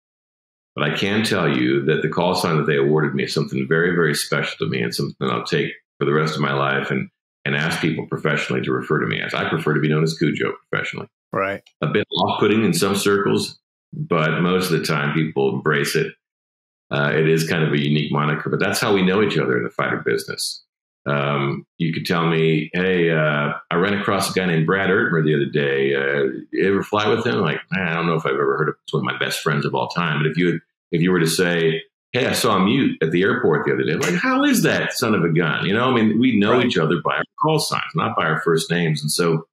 but I can tell you that the call sign that they awarded me is something very, very special to me and something I'll take for the rest of my life and, and ask people professionally to refer to me as. I prefer to be known as Cujo professionally. Right. A bit off putting in some circles, but most of the time people embrace it. Uh, it is kind of a unique moniker, but that's how we know each other in the fighter business. Um, you could tell me, hey, uh, I ran across a guy named Brad Ertmer the other day. Uh, you ever fly with him? Like, I don't know if I've ever heard of. It's one of my best friends of all time. But if you if you were to say, hey, I saw a Mute at the airport the other day, I'm like, how is that son of a gun? You know, I mean, we know right. each other by our call signs, not by our first names, and so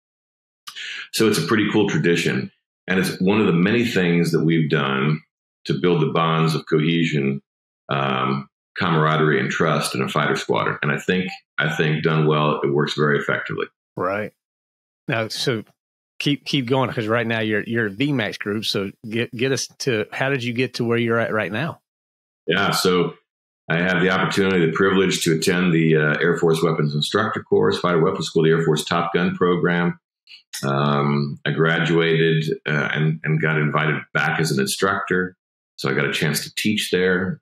so it's a pretty cool tradition, and it's one of the many things that we've done to build the bonds of cohesion um, camaraderie and trust in a fighter squadron. And I think I think done well, it works very effectively. Right. Now, so keep keep going because right now you're you're VMAX group. So get get us to how did you get to where you're at right now? Yeah. So I have the opportunity, the privilege to attend the uh, Air Force Weapons Instructor Course, Fighter Weapons School, the Air Force Top Gun program. Um, I graduated uh, and, and got invited back as an instructor. So I got a chance to teach there.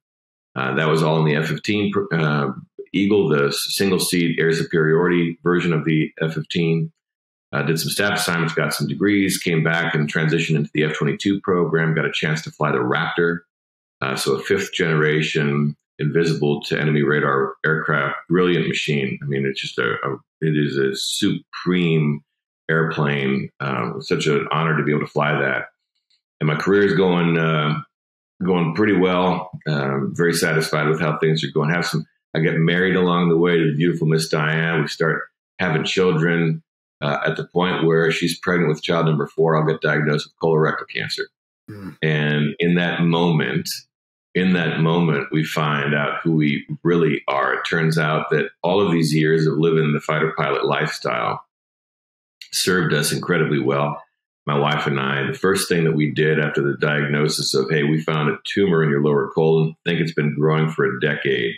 Uh, that was all in the F 15 uh, Eagle, the single seat air superiority version of the F 15. Uh, did some staff assignments, got some degrees, came back and transitioned into the F 22 program, got a chance to fly the Raptor. Uh, so, a fifth generation, invisible to enemy radar aircraft, brilliant machine. I mean, it's just a, a it is a supreme airplane. Uh, such an honor to be able to fly that. And my career is going uh, going pretty well. Um, very satisfied with how things are going. Have some. I get married along the way to the beautiful Miss Diane. We start having children. Uh, at the point where she's pregnant with child number four, I'll get diagnosed with colorectal cancer. Mm. And in that moment, in that moment, we find out who we really are. It turns out that all of these years of living the fighter pilot lifestyle served us incredibly well my wife and I, the first thing that we did after the diagnosis of, hey, we found a tumor in your lower colon, I think it's been growing for a decade.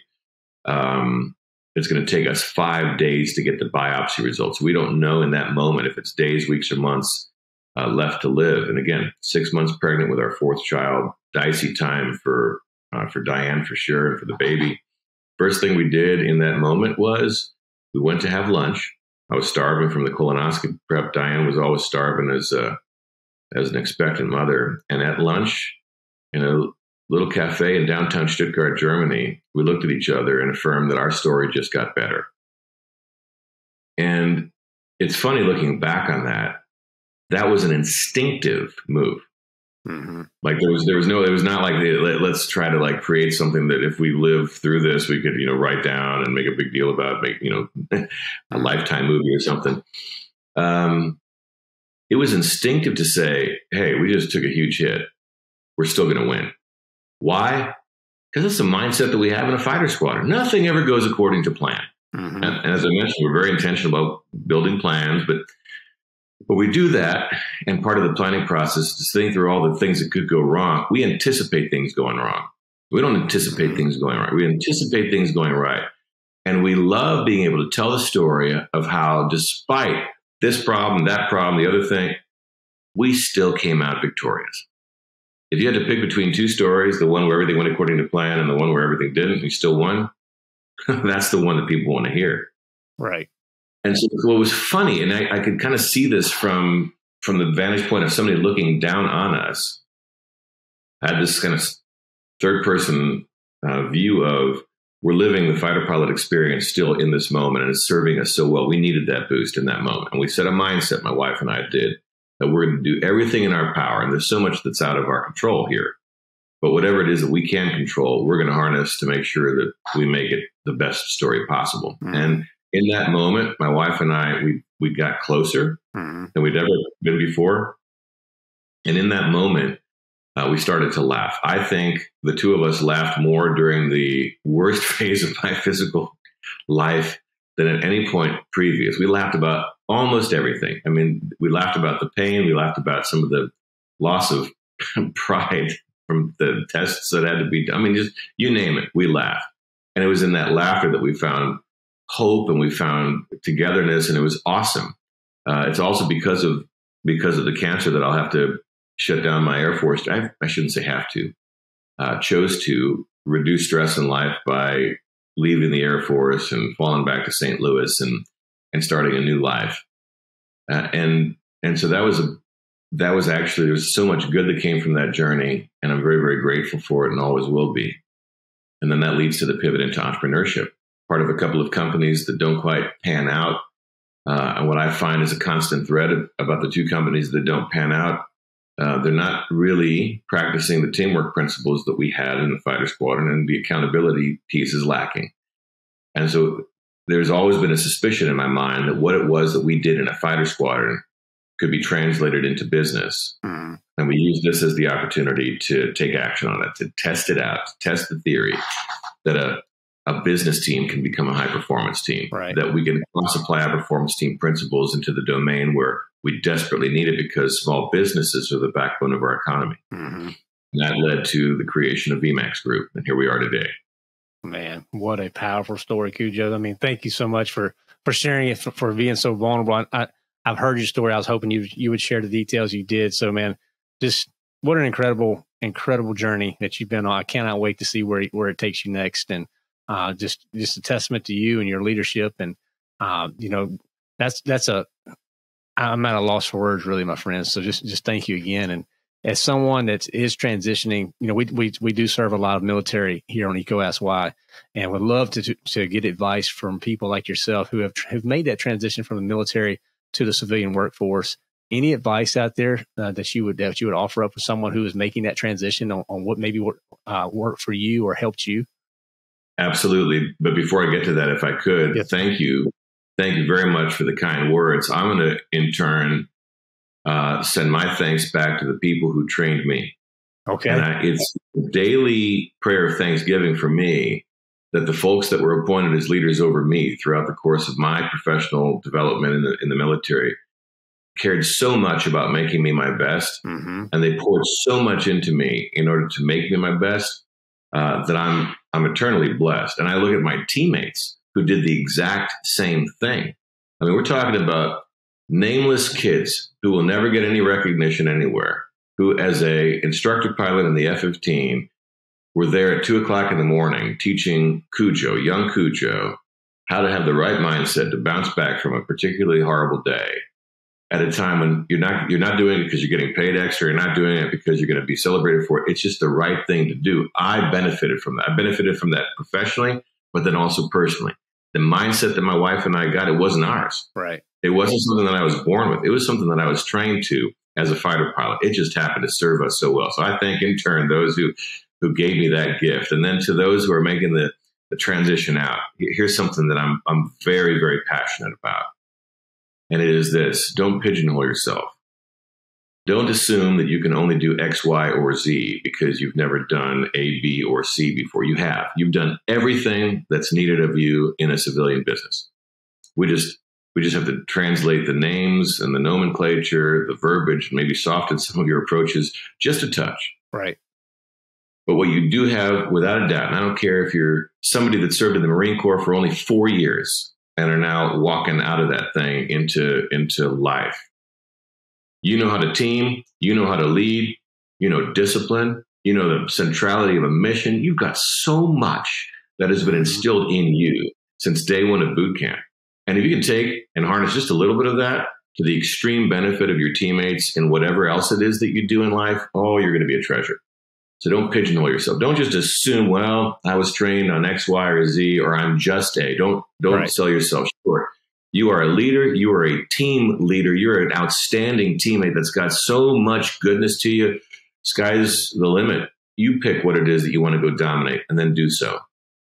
Um, it's going to take us five days to get the biopsy results. We don't know in that moment if it's days, weeks, or months uh, left to live. And again, six months pregnant with our fourth child, dicey time for uh, for Diane for sure, and for the baby. First thing we did in that moment was we went to have lunch. I was starving from the colonoscopy prep. Diane was always starving as a, as an expectant mother. And at lunch, in a little cafe in downtown Stuttgart, Germany, we looked at each other and affirmed that our story just got better. And it's funny looking back on that. That was an instinctive move. Mm-hmm. Like there was, there was no, it was not like let's try to like create something that if we live through this, we could you know write down and make a big deal about, make you know a lifetime movie or something. Um, it was instinctive to say, "Hey, we just took a huge hit. We're still going to win." Why? because it's the mindset that we have in a fighter squadron. Nothing ever goes according to plan. Mm-hmm. And, and, as I mentioned, we're very intentional about building plans, but but we do that, and part of the planning process is to think through all the things that could go wrong. We anticipate things going wrong. We don't anticipate mm-hmm. things going right. We anticipate things going right. And we love being able to tell the story of how, despite this problem, that problem, the other thing, we still came out victorious. If you had to pick between two stories, the one where everything went according to plan and the one where everything didn't, you still won, that's the one that people want to hear. Right. And so what was funny, and I, I could kind of see this from from the vantage point of somebody looking down on us, I had this kind of third person uh, view of we're living the fighter pilot experience still in this moment and it's serving us so well. We needed that boost in that moment. And we set a mindset, my wife and I did, that we're going to do everything in our power. And there's so much that's out of our control here. But whatever it is that we can control, we're going to harness to make sure that we make it the best story possible. Mm-hmm. And in that moment, my wife and I, we, we got closer mm-hmm. than we'd ever been before. And in that moment, uh, we started to laugh. I think the two of us laughed more during the worst phase of my physical life than at any point previous. We laughed about almost everything. I mean, we laughed about the pain, we laughed about some of the loss of pride from the tests that had to be done. I mean, just you name it, we laughed. And it was in that laughter that we found hope and we found togetherness, and it was awesome. Uh, it's also because of because of the cancer that I'll have to shut down my Air Force. I, I shouldn't say have to. Uh, chose to reduce stress in life by leaving the Air Force and falling back to St. Louis and and starting a new life. Uh, and and so that was a that was actually there was so much good that came from that journey, and I'm very very grateful for it, and always will be. And then that leads to the pivot into entrepreneurship. Part of a couple of companies that don't quite pan out. Uh, and what I find is a constant thread about the two companies that don't pan out uh, they're not really practicing the teamwork principles that we had in the fighter squadron, and the accountability piece is lacking. And so there's always been a suspicion in my mind that what it was that we did in a fighter squadron could be translated into business. Mm. And we used this as the opportunity to take action on it, to test it out, to test the theory that a, a business team can become a high performance team, right. that we can apply our performance team principles into the domain where we desperately need it because small businesses are the backbone of our economy. Mm-hmm. And that led to the creation of VMAX Group. And here we are today. Man, what a powerful story, Cujo. I mean, thank you so much for, for sharing it, for, for being so vulnerable. I, I've heard your story. I was hoping you, you would share the details you did. So, man, just what an incredible, incredible journey that you've been on. I cannot wait to see where, where it takes you next. And uh, just, just a testament to you and your leadership. And, uh, you know, that's, that's a, I'm at a loss for words, really, my friends. So just just thank you again. And as someone that is transitioning, you know, we we we do serve a lot of military here on EECO Why, and would love to, to to get advice from people like yourself who have have made that transition from the military to the civilian workforce. Any advice out there uh, that you would that you would offer up for someone who is making that transition on, on what maybe work, uh, worked for you or helped you? Absolutely. But before I get to that, if I could, yes. thank you Thank you very much for the kind words. I'm going to, in turn, uh, send my thanks back to the people who trained me. Okay. And I, it's daily prayer of thanksgiving for me that the folks that were appointed as leaders over me throughout the course of my professional development in the, in the military cared so much about making me my best. Mm-hmm. And they poured so much into me in order to make me my best uh, that I'm, I'm eternally blessed. And I look at my teammates who did the exact same thing. I mean, we're talking about nameless kids who will never get any recognition anywhere, who, as a instructor pilot in the F-15, were there at two o'clock in the morning teaching Cujo, young Cujo, how to have the right mindset to bounce back from a particularly horrible day at a time when you're not you're not doing it because you're getting paid extra. You're not doing it because you're going to be celebrated for it. It's just the right thing to do. I benefited from that. I benefited from that professionally, but then also personally the mindset that my wife and I got, it wasn't ours. Right. It wasn't something that I was born with. It was something that I was trained to as a fighter pilot. It just happened to serve us so well. So I thank in turn those who who gave me that gift. And then to those who are making the, the transition out, here's something that I'm I'm very, very passionate about. And it is this don't pigeonhole yourself. Don't assume that you can only do X, Y, or Z because you've never done A, B, or C before. You have. You've done everything that's needed of you in a civilian business. We just we just have to translate the names and the nomenclature, the verbiage, maybe soften some of your approaches just a touch. Right. But what you do have, without a doubt, and I don't care if you're somebody that served in the Marine Corps for only four years and are now walking out of that thing into into life you know how to team, you know how to lead, you know discipline, you know the centrality of a mission. You've got so much that has been mm-hmm. instilled in you since day one of boot camp. And if you can take and harness just a little bit of that to the extreme benefit of your teammates and whatever else it is that you do in life, oh, you're going to be a treasure. So don't pigeonhole yourself. Don't just assume, well, I was trained on X, Y, or Z, or I'm just a. Don't don't right. sell yourself short. You are a leader. You are a team leader. You're an outstanding teammate that's got so much goodness to you. Sky's the limit. You pick what it is that you want to go dominate and then do so.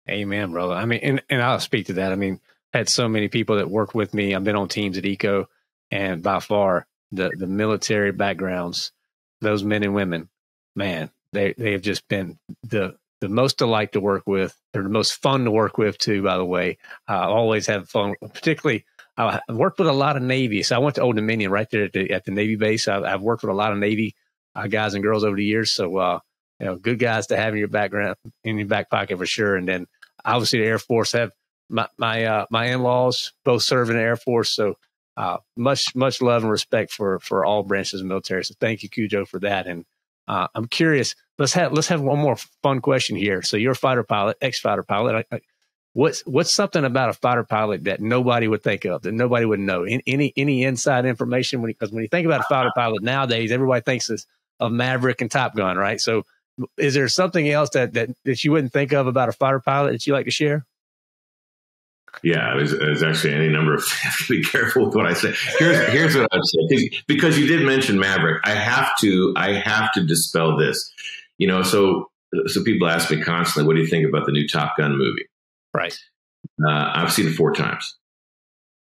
Amen, brother. I mean, and, and I'll speak to that. I mean, I had so many people that work with me. I've been on teams at EECO, and by far the the military backgrounds, those men and women, man, they they have just been the the most delight to work with. They're the most fun to work with too. By the way, I always have fun. Particularly, I worked with a lot of Navy. So I went to Old Dominion right there at the, at the Navy base. I, have worked with a lot of Navy uh, guys and girls over the years. So uh, you know, good guys to have in your background in your back pocket for sure. And then obviously the Air Force have my my uh, my in laws both serve in the Air Force. So uh, much much love and respect for for all branches of military. So thank you, Cujo, for that. And uh, I'm curious. Let's have let's have one more fun question here. So you're a fighter pilot, ex fighter pilot. I, I, what's what's something about a fighter pilot that nobody would think of, that nobody would know? Any any inside information? Because when, when you think about a fighter pilot nowadays, everybody thinks of Maverick and Top Gun, right? So is there something else that that that you wouldn't think of about a fighter pilot that you like to share? Yeah, there's, there's, actually any number of things. Be careful with what I say. Here's here's what I'd say because you did mention Maverick. I have to I have to dispel this. You know, so so people ask me constantly, "What do you think about the new Top Gun movie?" Right. Uh, I've seen it four times,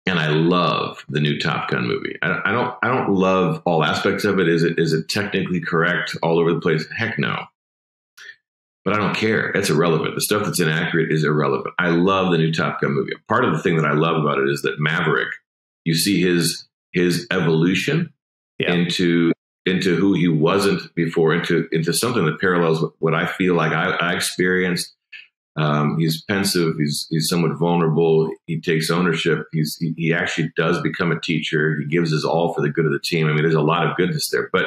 and I love the new Top Gun movie. I, I don't I don't love all aspects of it. Is it is it technically correct all over the place? Heck no but I don't care. It's irrelevant. The stuff that's inaccurate is irrelevant. I love the new Top Gun movie. Part of the thing that I love about it is that Maverick, you see his his evolution yeah. into into who he wasn't before, into into something that parallels what I feel like I, I experienced. Um, he's pensive. He's he's somewhat vulnerable. He takes ownership. He's he, he actually does become a teacher. He gives his all for the good of the team. I mean, there's a lot of goodness there. But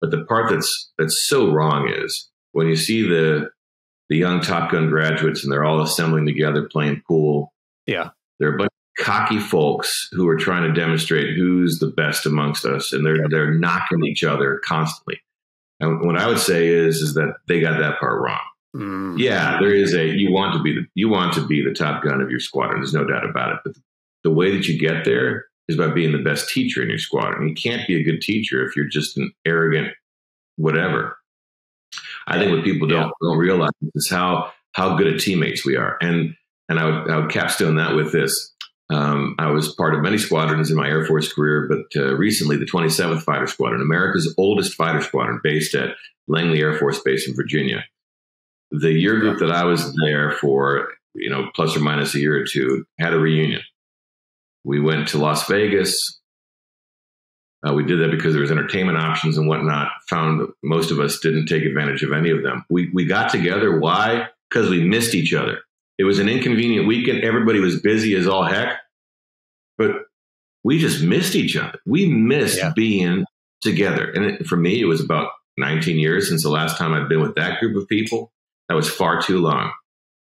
but the part that's that's so wrong is when you see the the young Top Gun graduates, and they're all assembling together playing pool. Yeah, they're a bunch of cocky folks who are trying to demonstrate who's the best amongst us, and they're they're knocking each other constantly. And what I would say is is that they got that part wrong. Mm. Yeah, there is a you want to be the you want to be the top gun of your squadron. There's no doubt about it. But the way that you get there is by being the best teacher in your squadron. You can't be a good teacher if you're just an arrogant whatever. I think what people don't yeah. don't realize is how how good at teammates we are. And and I would, I would capstone that with this. Um, I was part of many squadrons in my Air Force career, but uh, recently the 27th Fighter Squadron, America's oldest fighter squadron, based at Langley Air Force Base in Virginia. The year group that I was there for, you know, plus or minus a year or two, had a reunion. We went to Las Vegas. Uh, we did that because there was entertainment options and whatnot. Found that most of us didn't take advantage of any of them. We we got together. Why? Because we missed each other. It was an inconvenient weekend. Everybody was busy as all heck, but we just missed each other. We missed yeah. being together. And it, for me, it was about 19 years since the last time I'd been with that group of people. That was far too long.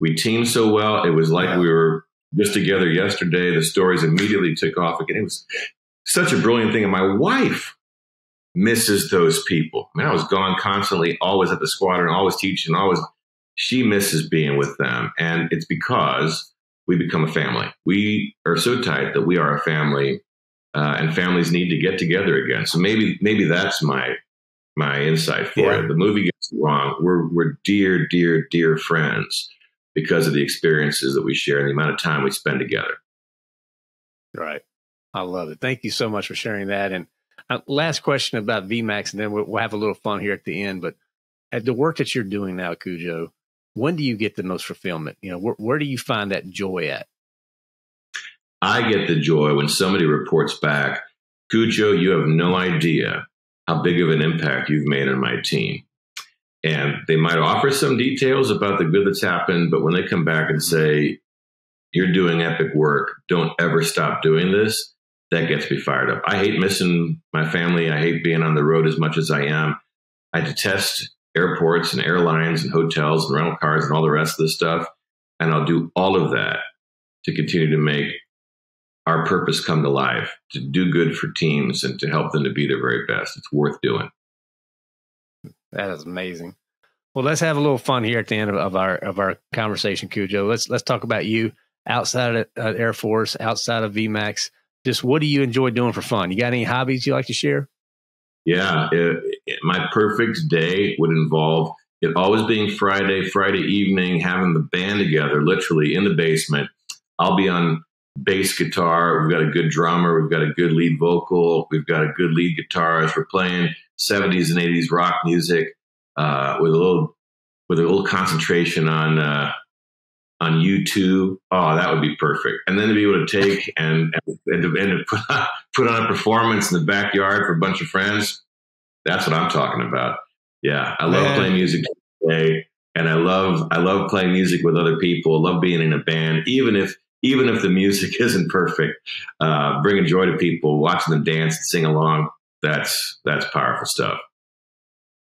We teamed so well. It was like yeah. we were just together yesterday. The stories immediately took off again. It was such a brilliant thing. And my wife misses those people. I mean, I was gone constantly, always at the squadron, always teaching, always. She misses being with them. And it's because we become a family. We are so tight that we are a family, uh, and families need to get together again. So maybe, maybe that's my my insight for yeah. it. The movie gets it wrong. We're we're dear, dear, dear friends because of the experiences that we share and the amount of time we spend together. Right. I love it. Thank you so much for sharing that. And Uh, last question about VMAX, and then we'll, we'll, have a little fun here at the end. But at the work that you're doing now, Cujo, when do you get the most fulfillment? You know, where, where do you find that joy at? I get the joy when somebody reports back, Cujo, you have no idea how big of an impact you've made on my team. And they might offer some details about the good that's happened, but when they come back and say, You're doing epic work, don't ever stop doing this, that gets me fired up. I hate missing my family. I hate being on the road as much as I am. I detest airports and airlines and hotels and rental cars and all the rest of this stuff. And I'll do all of that to continue to make our purpose come to life, to do good for teams and to help them to be their very best. It's worth doing. That is amazing. Well, let's have a little fun here at the end of, of our of our conversation, Cujo. Let's let's talk about you outside of uh, Air Force, outside of VMAX. Just what do you enjoy doing for fun? You got any hobbies you like to share? Yeah, it, it, my perfect day would involve it always being Friday, Friday evening, having the band together, literally in the basement. I'll be on bass guitar. We've got a good drummer. We've got a good lead vocal. We've got a good lead guitarist. We're playing 70s and 80s rock music uh, with a little with a little concentration on uh, on U2. Oh, that would be perfect. And then to be able to take and and, to, and to put, on, put on a performance in the backyard for a bunch of friends. That's what I'm talking about. Yeah, I love Man. playing music today, and I love I love playing music with other people. I love being in a band, even if even if the music isn't perfect. Uh, bringing joy to people, watching them dance and sing along. That's that's powerful stuff.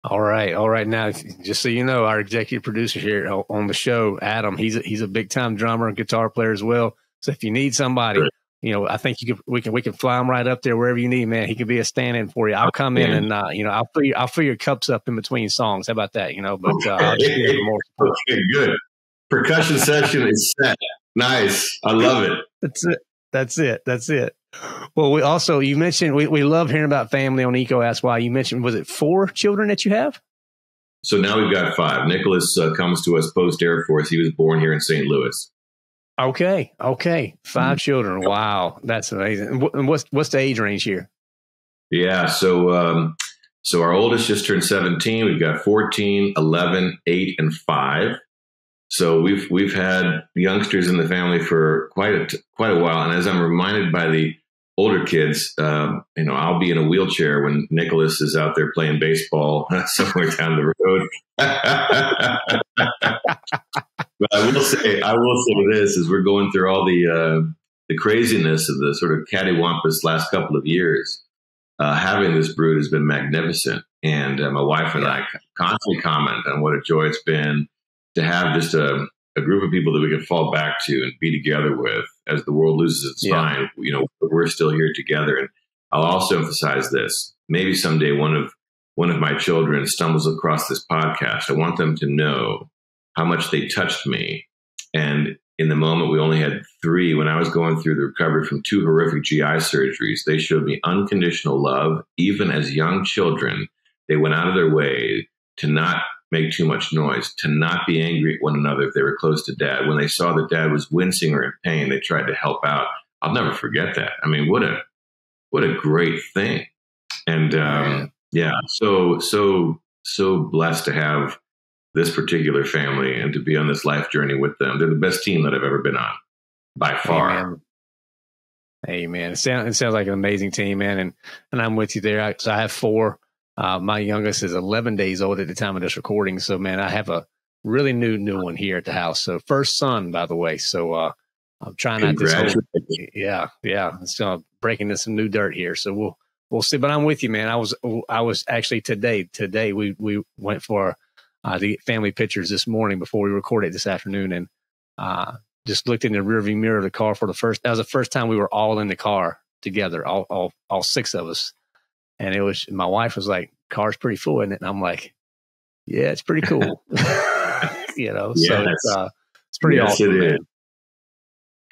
All right, all right. Now, just so you know, our executive producer here on the show, Adam, he's a, he's a big time drummer and guitar player as well. So if you need somebody, you know, I think you can we can we can fly him right up there wherever you need, man. He can be a stand-in for you. I'll come in and uh, you know I'll fill your, I'll fill your cups up in between songs. How about that? You know, but uh, okay, good. Percussion session is set. Nice. I love it. That's it. That's it. That's it. Well, we also you mentioned we, we love hearing about family on EECO Ask Why. You mentioned was it four children that you have? So now we've got five. Nicholas uh, comes to us post Air Force. He was born here in St. Louis. Okay, okay, 5 mm-hmm. children. Wow, that's amazing. And what's what's the age range here? Yeah, so um, so our oldest just turned 17. We've got 14, 11, 8, and 5. So we've we've had youngsters in the family for quite a quite a while, and as I'm reminded by the older kids, um, you know, I'll be in a wheelchair when Nicholas is out there playing baseball somewhere down the road. but I will say, I will say this: as we're going through all the uh, the craziness of the sort of cattywampus last couple of years, uh, having this brood has been magnificent. And uh, my wife and I constantly comment on what a joy it's been to have just a, a group of people that we can fall back to and be together with as the world loses its yeah. mind. You know, we're still here together. And I'll also emphasize this: maybe someday one of one of my children stumbles across this podcast. I want them to know how much they touched me. And in the moment, we only had three. When I was going through the recovery from two horrific GI surgeries, they showed me unconditional love. Even as young children, they went out of their way to not make too much noise, to not be angry at one another if they were close to dad. When they saw that dad was wincing or in pain, they tried to help out. I'll never forget that. I mean, what a what a great thing. And um, yeah, so so so blessed to have this particular family and to be on this life journey with them. They're the best team that I've ever been on by far. Amen. Hey man, it sounds it sounds like an amazing team, man, and and I'm with you there. So I have four. Uh, my youngest is 11 days old at the time of this recording. So, man, I have a really new, new one here at the house. So, first son, by the way. So, uh, I'm trying not to. Yeah, yeah. It's uh, breaking into some new dirt here. So we'll we'll see. But I'm with you, man. I was I was actually today today we we went for uh, the family pictures this morning before we recorded this afternoon, and uh, just looked in the rearview mirror of the car for the first. That was the first time we were all in the car together, all all all six of us and it was, my wife was like, car's pretty full, isn't it? And I'm like, yeah, it's pretty cool. you know, yes. so it's, uh, it's pretty yes, awesome. It.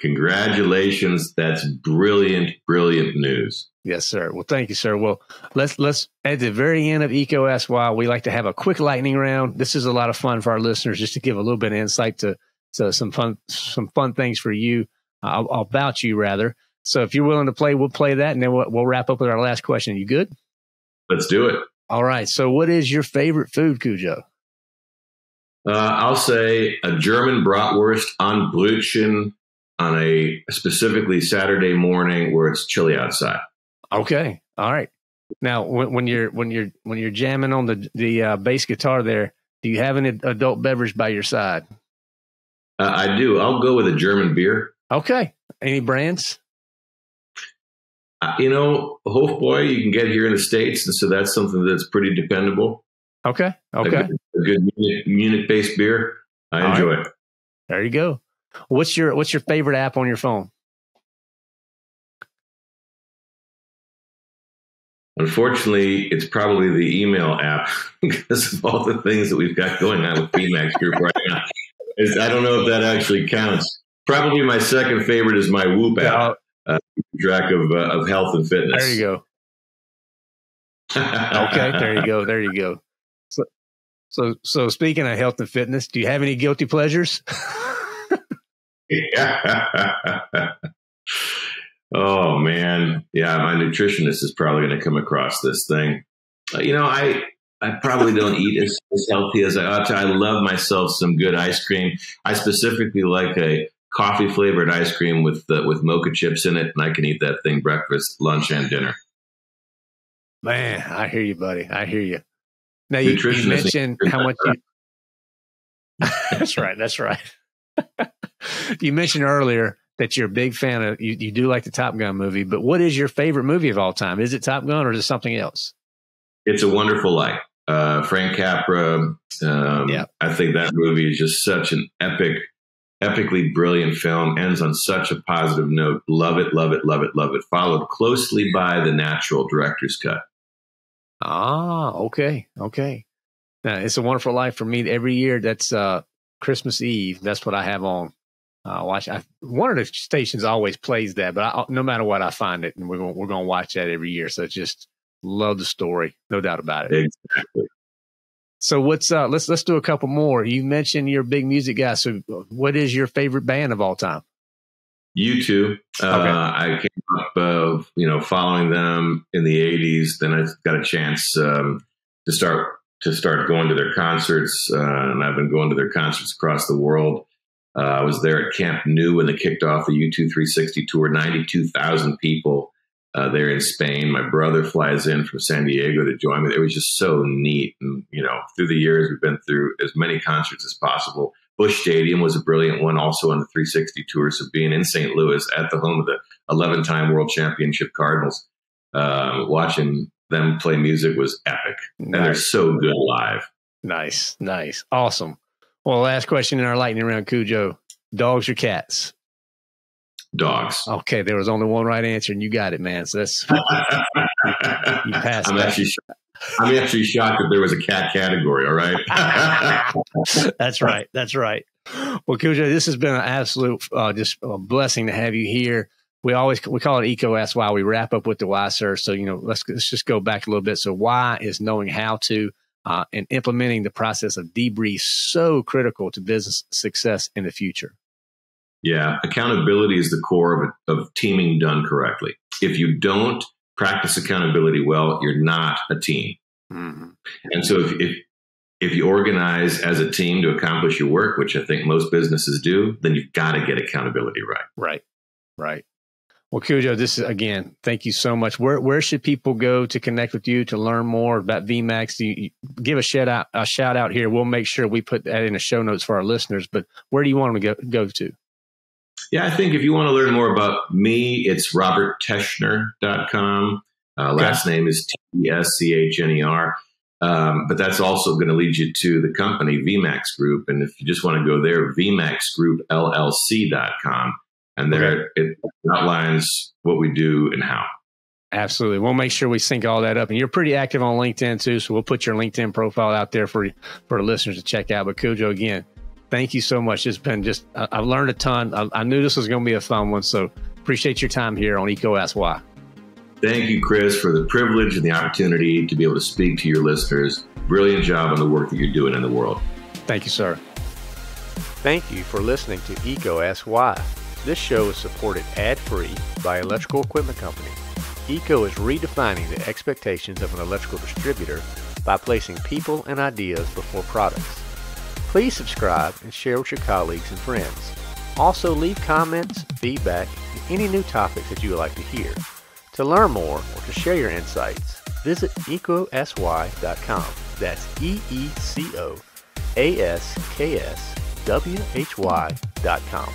Congratulations. That's brilliant, brilliant news. Yes, sir. Well, thank you, sir. Well, let's let's at the very end of EECO Ask Why, we like to have a quick lightning round. This is a lot of fun for our listeners, just to give a little bit of insight to to some fun some fun things for you. I'll, I'll you rather. So if you're willing to play, we'll play that, and then we'll, we'll wrap up with our last question. You good? Let's do it. All right. So what is your favorite food, Cujo? Uh, I'll say a German bratwurst on Brötchen on a specifically Saturday morning where it's chilly outside. Okay. All right. Now, when, when you're when you're when you're jamming on the the uh, bass guitar, there, do you have an adult beverage by your side? Uh, I do. I'll go with a German beer. Okay. Any brands? You know, Hofbräu you can get here in the states, and so that's something that's pretty dependable. Okay. Okay. A good, good Munich based beer. I All enjoy right. it. There you go. What's your What's your favorite app on your phone? Unfortunately, it's probably the email app because of all the things that we've got going on with VMAX Group right now. It's, I don't know if that actually counts. Probably my second favorite is my Whoop app, uh, track of uh, of health and fitness. There you go. okay, there you go. There you go. So, so, so speaking of health and fitness, do you have any guilty pleasures? oh man, yeah, my nutritionist is probably going to come across this thing. Uh, you know, I I probably don't eat as, as, healthy as I ought to. I love myself some good ice cream. I specifically like a coffee flavored ice cream with uh, with mocha chips in it, and I can eat that thing breakfast, lunch, and dinner. Man, I hear you, buddy. I hear you. Now you, you mentioned how much you. that's right. That's right. you mentioned earlier that you're a big fan of you, you do like the Top Gun movie, but what is your favorite movie of all time? Is it Top Gun or is it something else? It's a Wonderful Life. Uh, Frank Capra. Um, yeah. I think that movie is just such an epic, epically brilliant film. Ends on such a positive note. Love it, love it, love it, love it. Followed closely by the natural director's cut. Ah, okay, okay. Now, it's a Wonderful Life for me. Every year, that's uh, Christmas Eve. That's what I have on. Uh, watch. I, one of the stations always plays that, but I, no matter what, I find it, and we're going we're going to watch that every year. So just love the story, no doubt about it. Exactly. So what's uh? Let's let's do a couple more. You mentioned you're a big music guy. So what is your favorite band of all time? U2. Uh. I came up, uh, you know, following them in the '80s. Then I got a chance um, to start to start going to their concerts, uh, and I've been going to their concerts across the world. Uh, I was there at Camp Nou when they kicked off the U2 360 tour, 92,000 people uh, there in Spain. My brother flies in from San Diego to join me. It was just so neat. And, you know, through the years, we've been through as many concerts as possible. Busch Stadium was a brilliant one also on the 360 tour. So being in St. Louis at the home of the 11 time world championship Cardinals, uh, watching them play music was epic. Nice. And they're so good live. Nice, nice, awesome. Well, last question in our lightning round, Cujo: dogs or cats? Dogs. Okay, there was only one right answer, and you got it, man. So that's you, passed. I'm that. actually, I'm actually shocked that there was a cat category. All right. that's right. That's right. Well, Cujo, this has been an absolute uh, just a blessing to have you here we always we call it EECO ask why we wrap up with the why sir so you know let's, let's just go back a little bit so why is knowing how to uh, and implementing the process of debrief so critical to business success in the future yeah accountability is the core of, of teaming done correctly if you don't practice accountability well you're not a team mm-hmm. and so if, if if you organize as a team to accomplish your work, which I think most businesses do, then you've got to get accountability right. Right. Right. Well, Cujo, this is again, thank you so much. Where where should people go to connect with you to learn more about VMAX? You, you give a shout out a shout out here. We'll make sure we put that in the show notes for our listeners. But where do you want them to go, go to? Yeah, I think if you want to learn more about me, it's robertteschner.com. Uh, okay. Last name is T E S C H N E R. Um, but that's also going to lead you to the company, VMAX Group. And if you just want to go there, VMAXGroupLLC.com and there okay. it outlines what we do and how. Absolutely. We'll make sure we sync all that up. And you're pretty active on LinkedIn too, so we'll put your LinkedIn profile out there for for the listeners to check out. But Cujo, again, thank you so much. It's been just I, have learned a ton. I, I knew this was going to be a fun one, so appreciate your time here on EECO Ask Why. Thank you, Chris, for the privilege and the opportunity to be able to speak to your listeners. Brilliant job on the work that you're doing in the world. Thank you, sir. Thank you for listening to EECO Ask Why. This show is supported ad-free by Electrical Equipment Company. EECO is redefining the expectations of an electrical distributor by placing people and ideas before products. Please subscribe and share with your colleagues and friends. Also leave comments, feedback, and any new topics that you would like to hear. To learn more or to share your insights, visit eecosy.com. That's E-E-C-O A-S-K-S W-H-Y.com.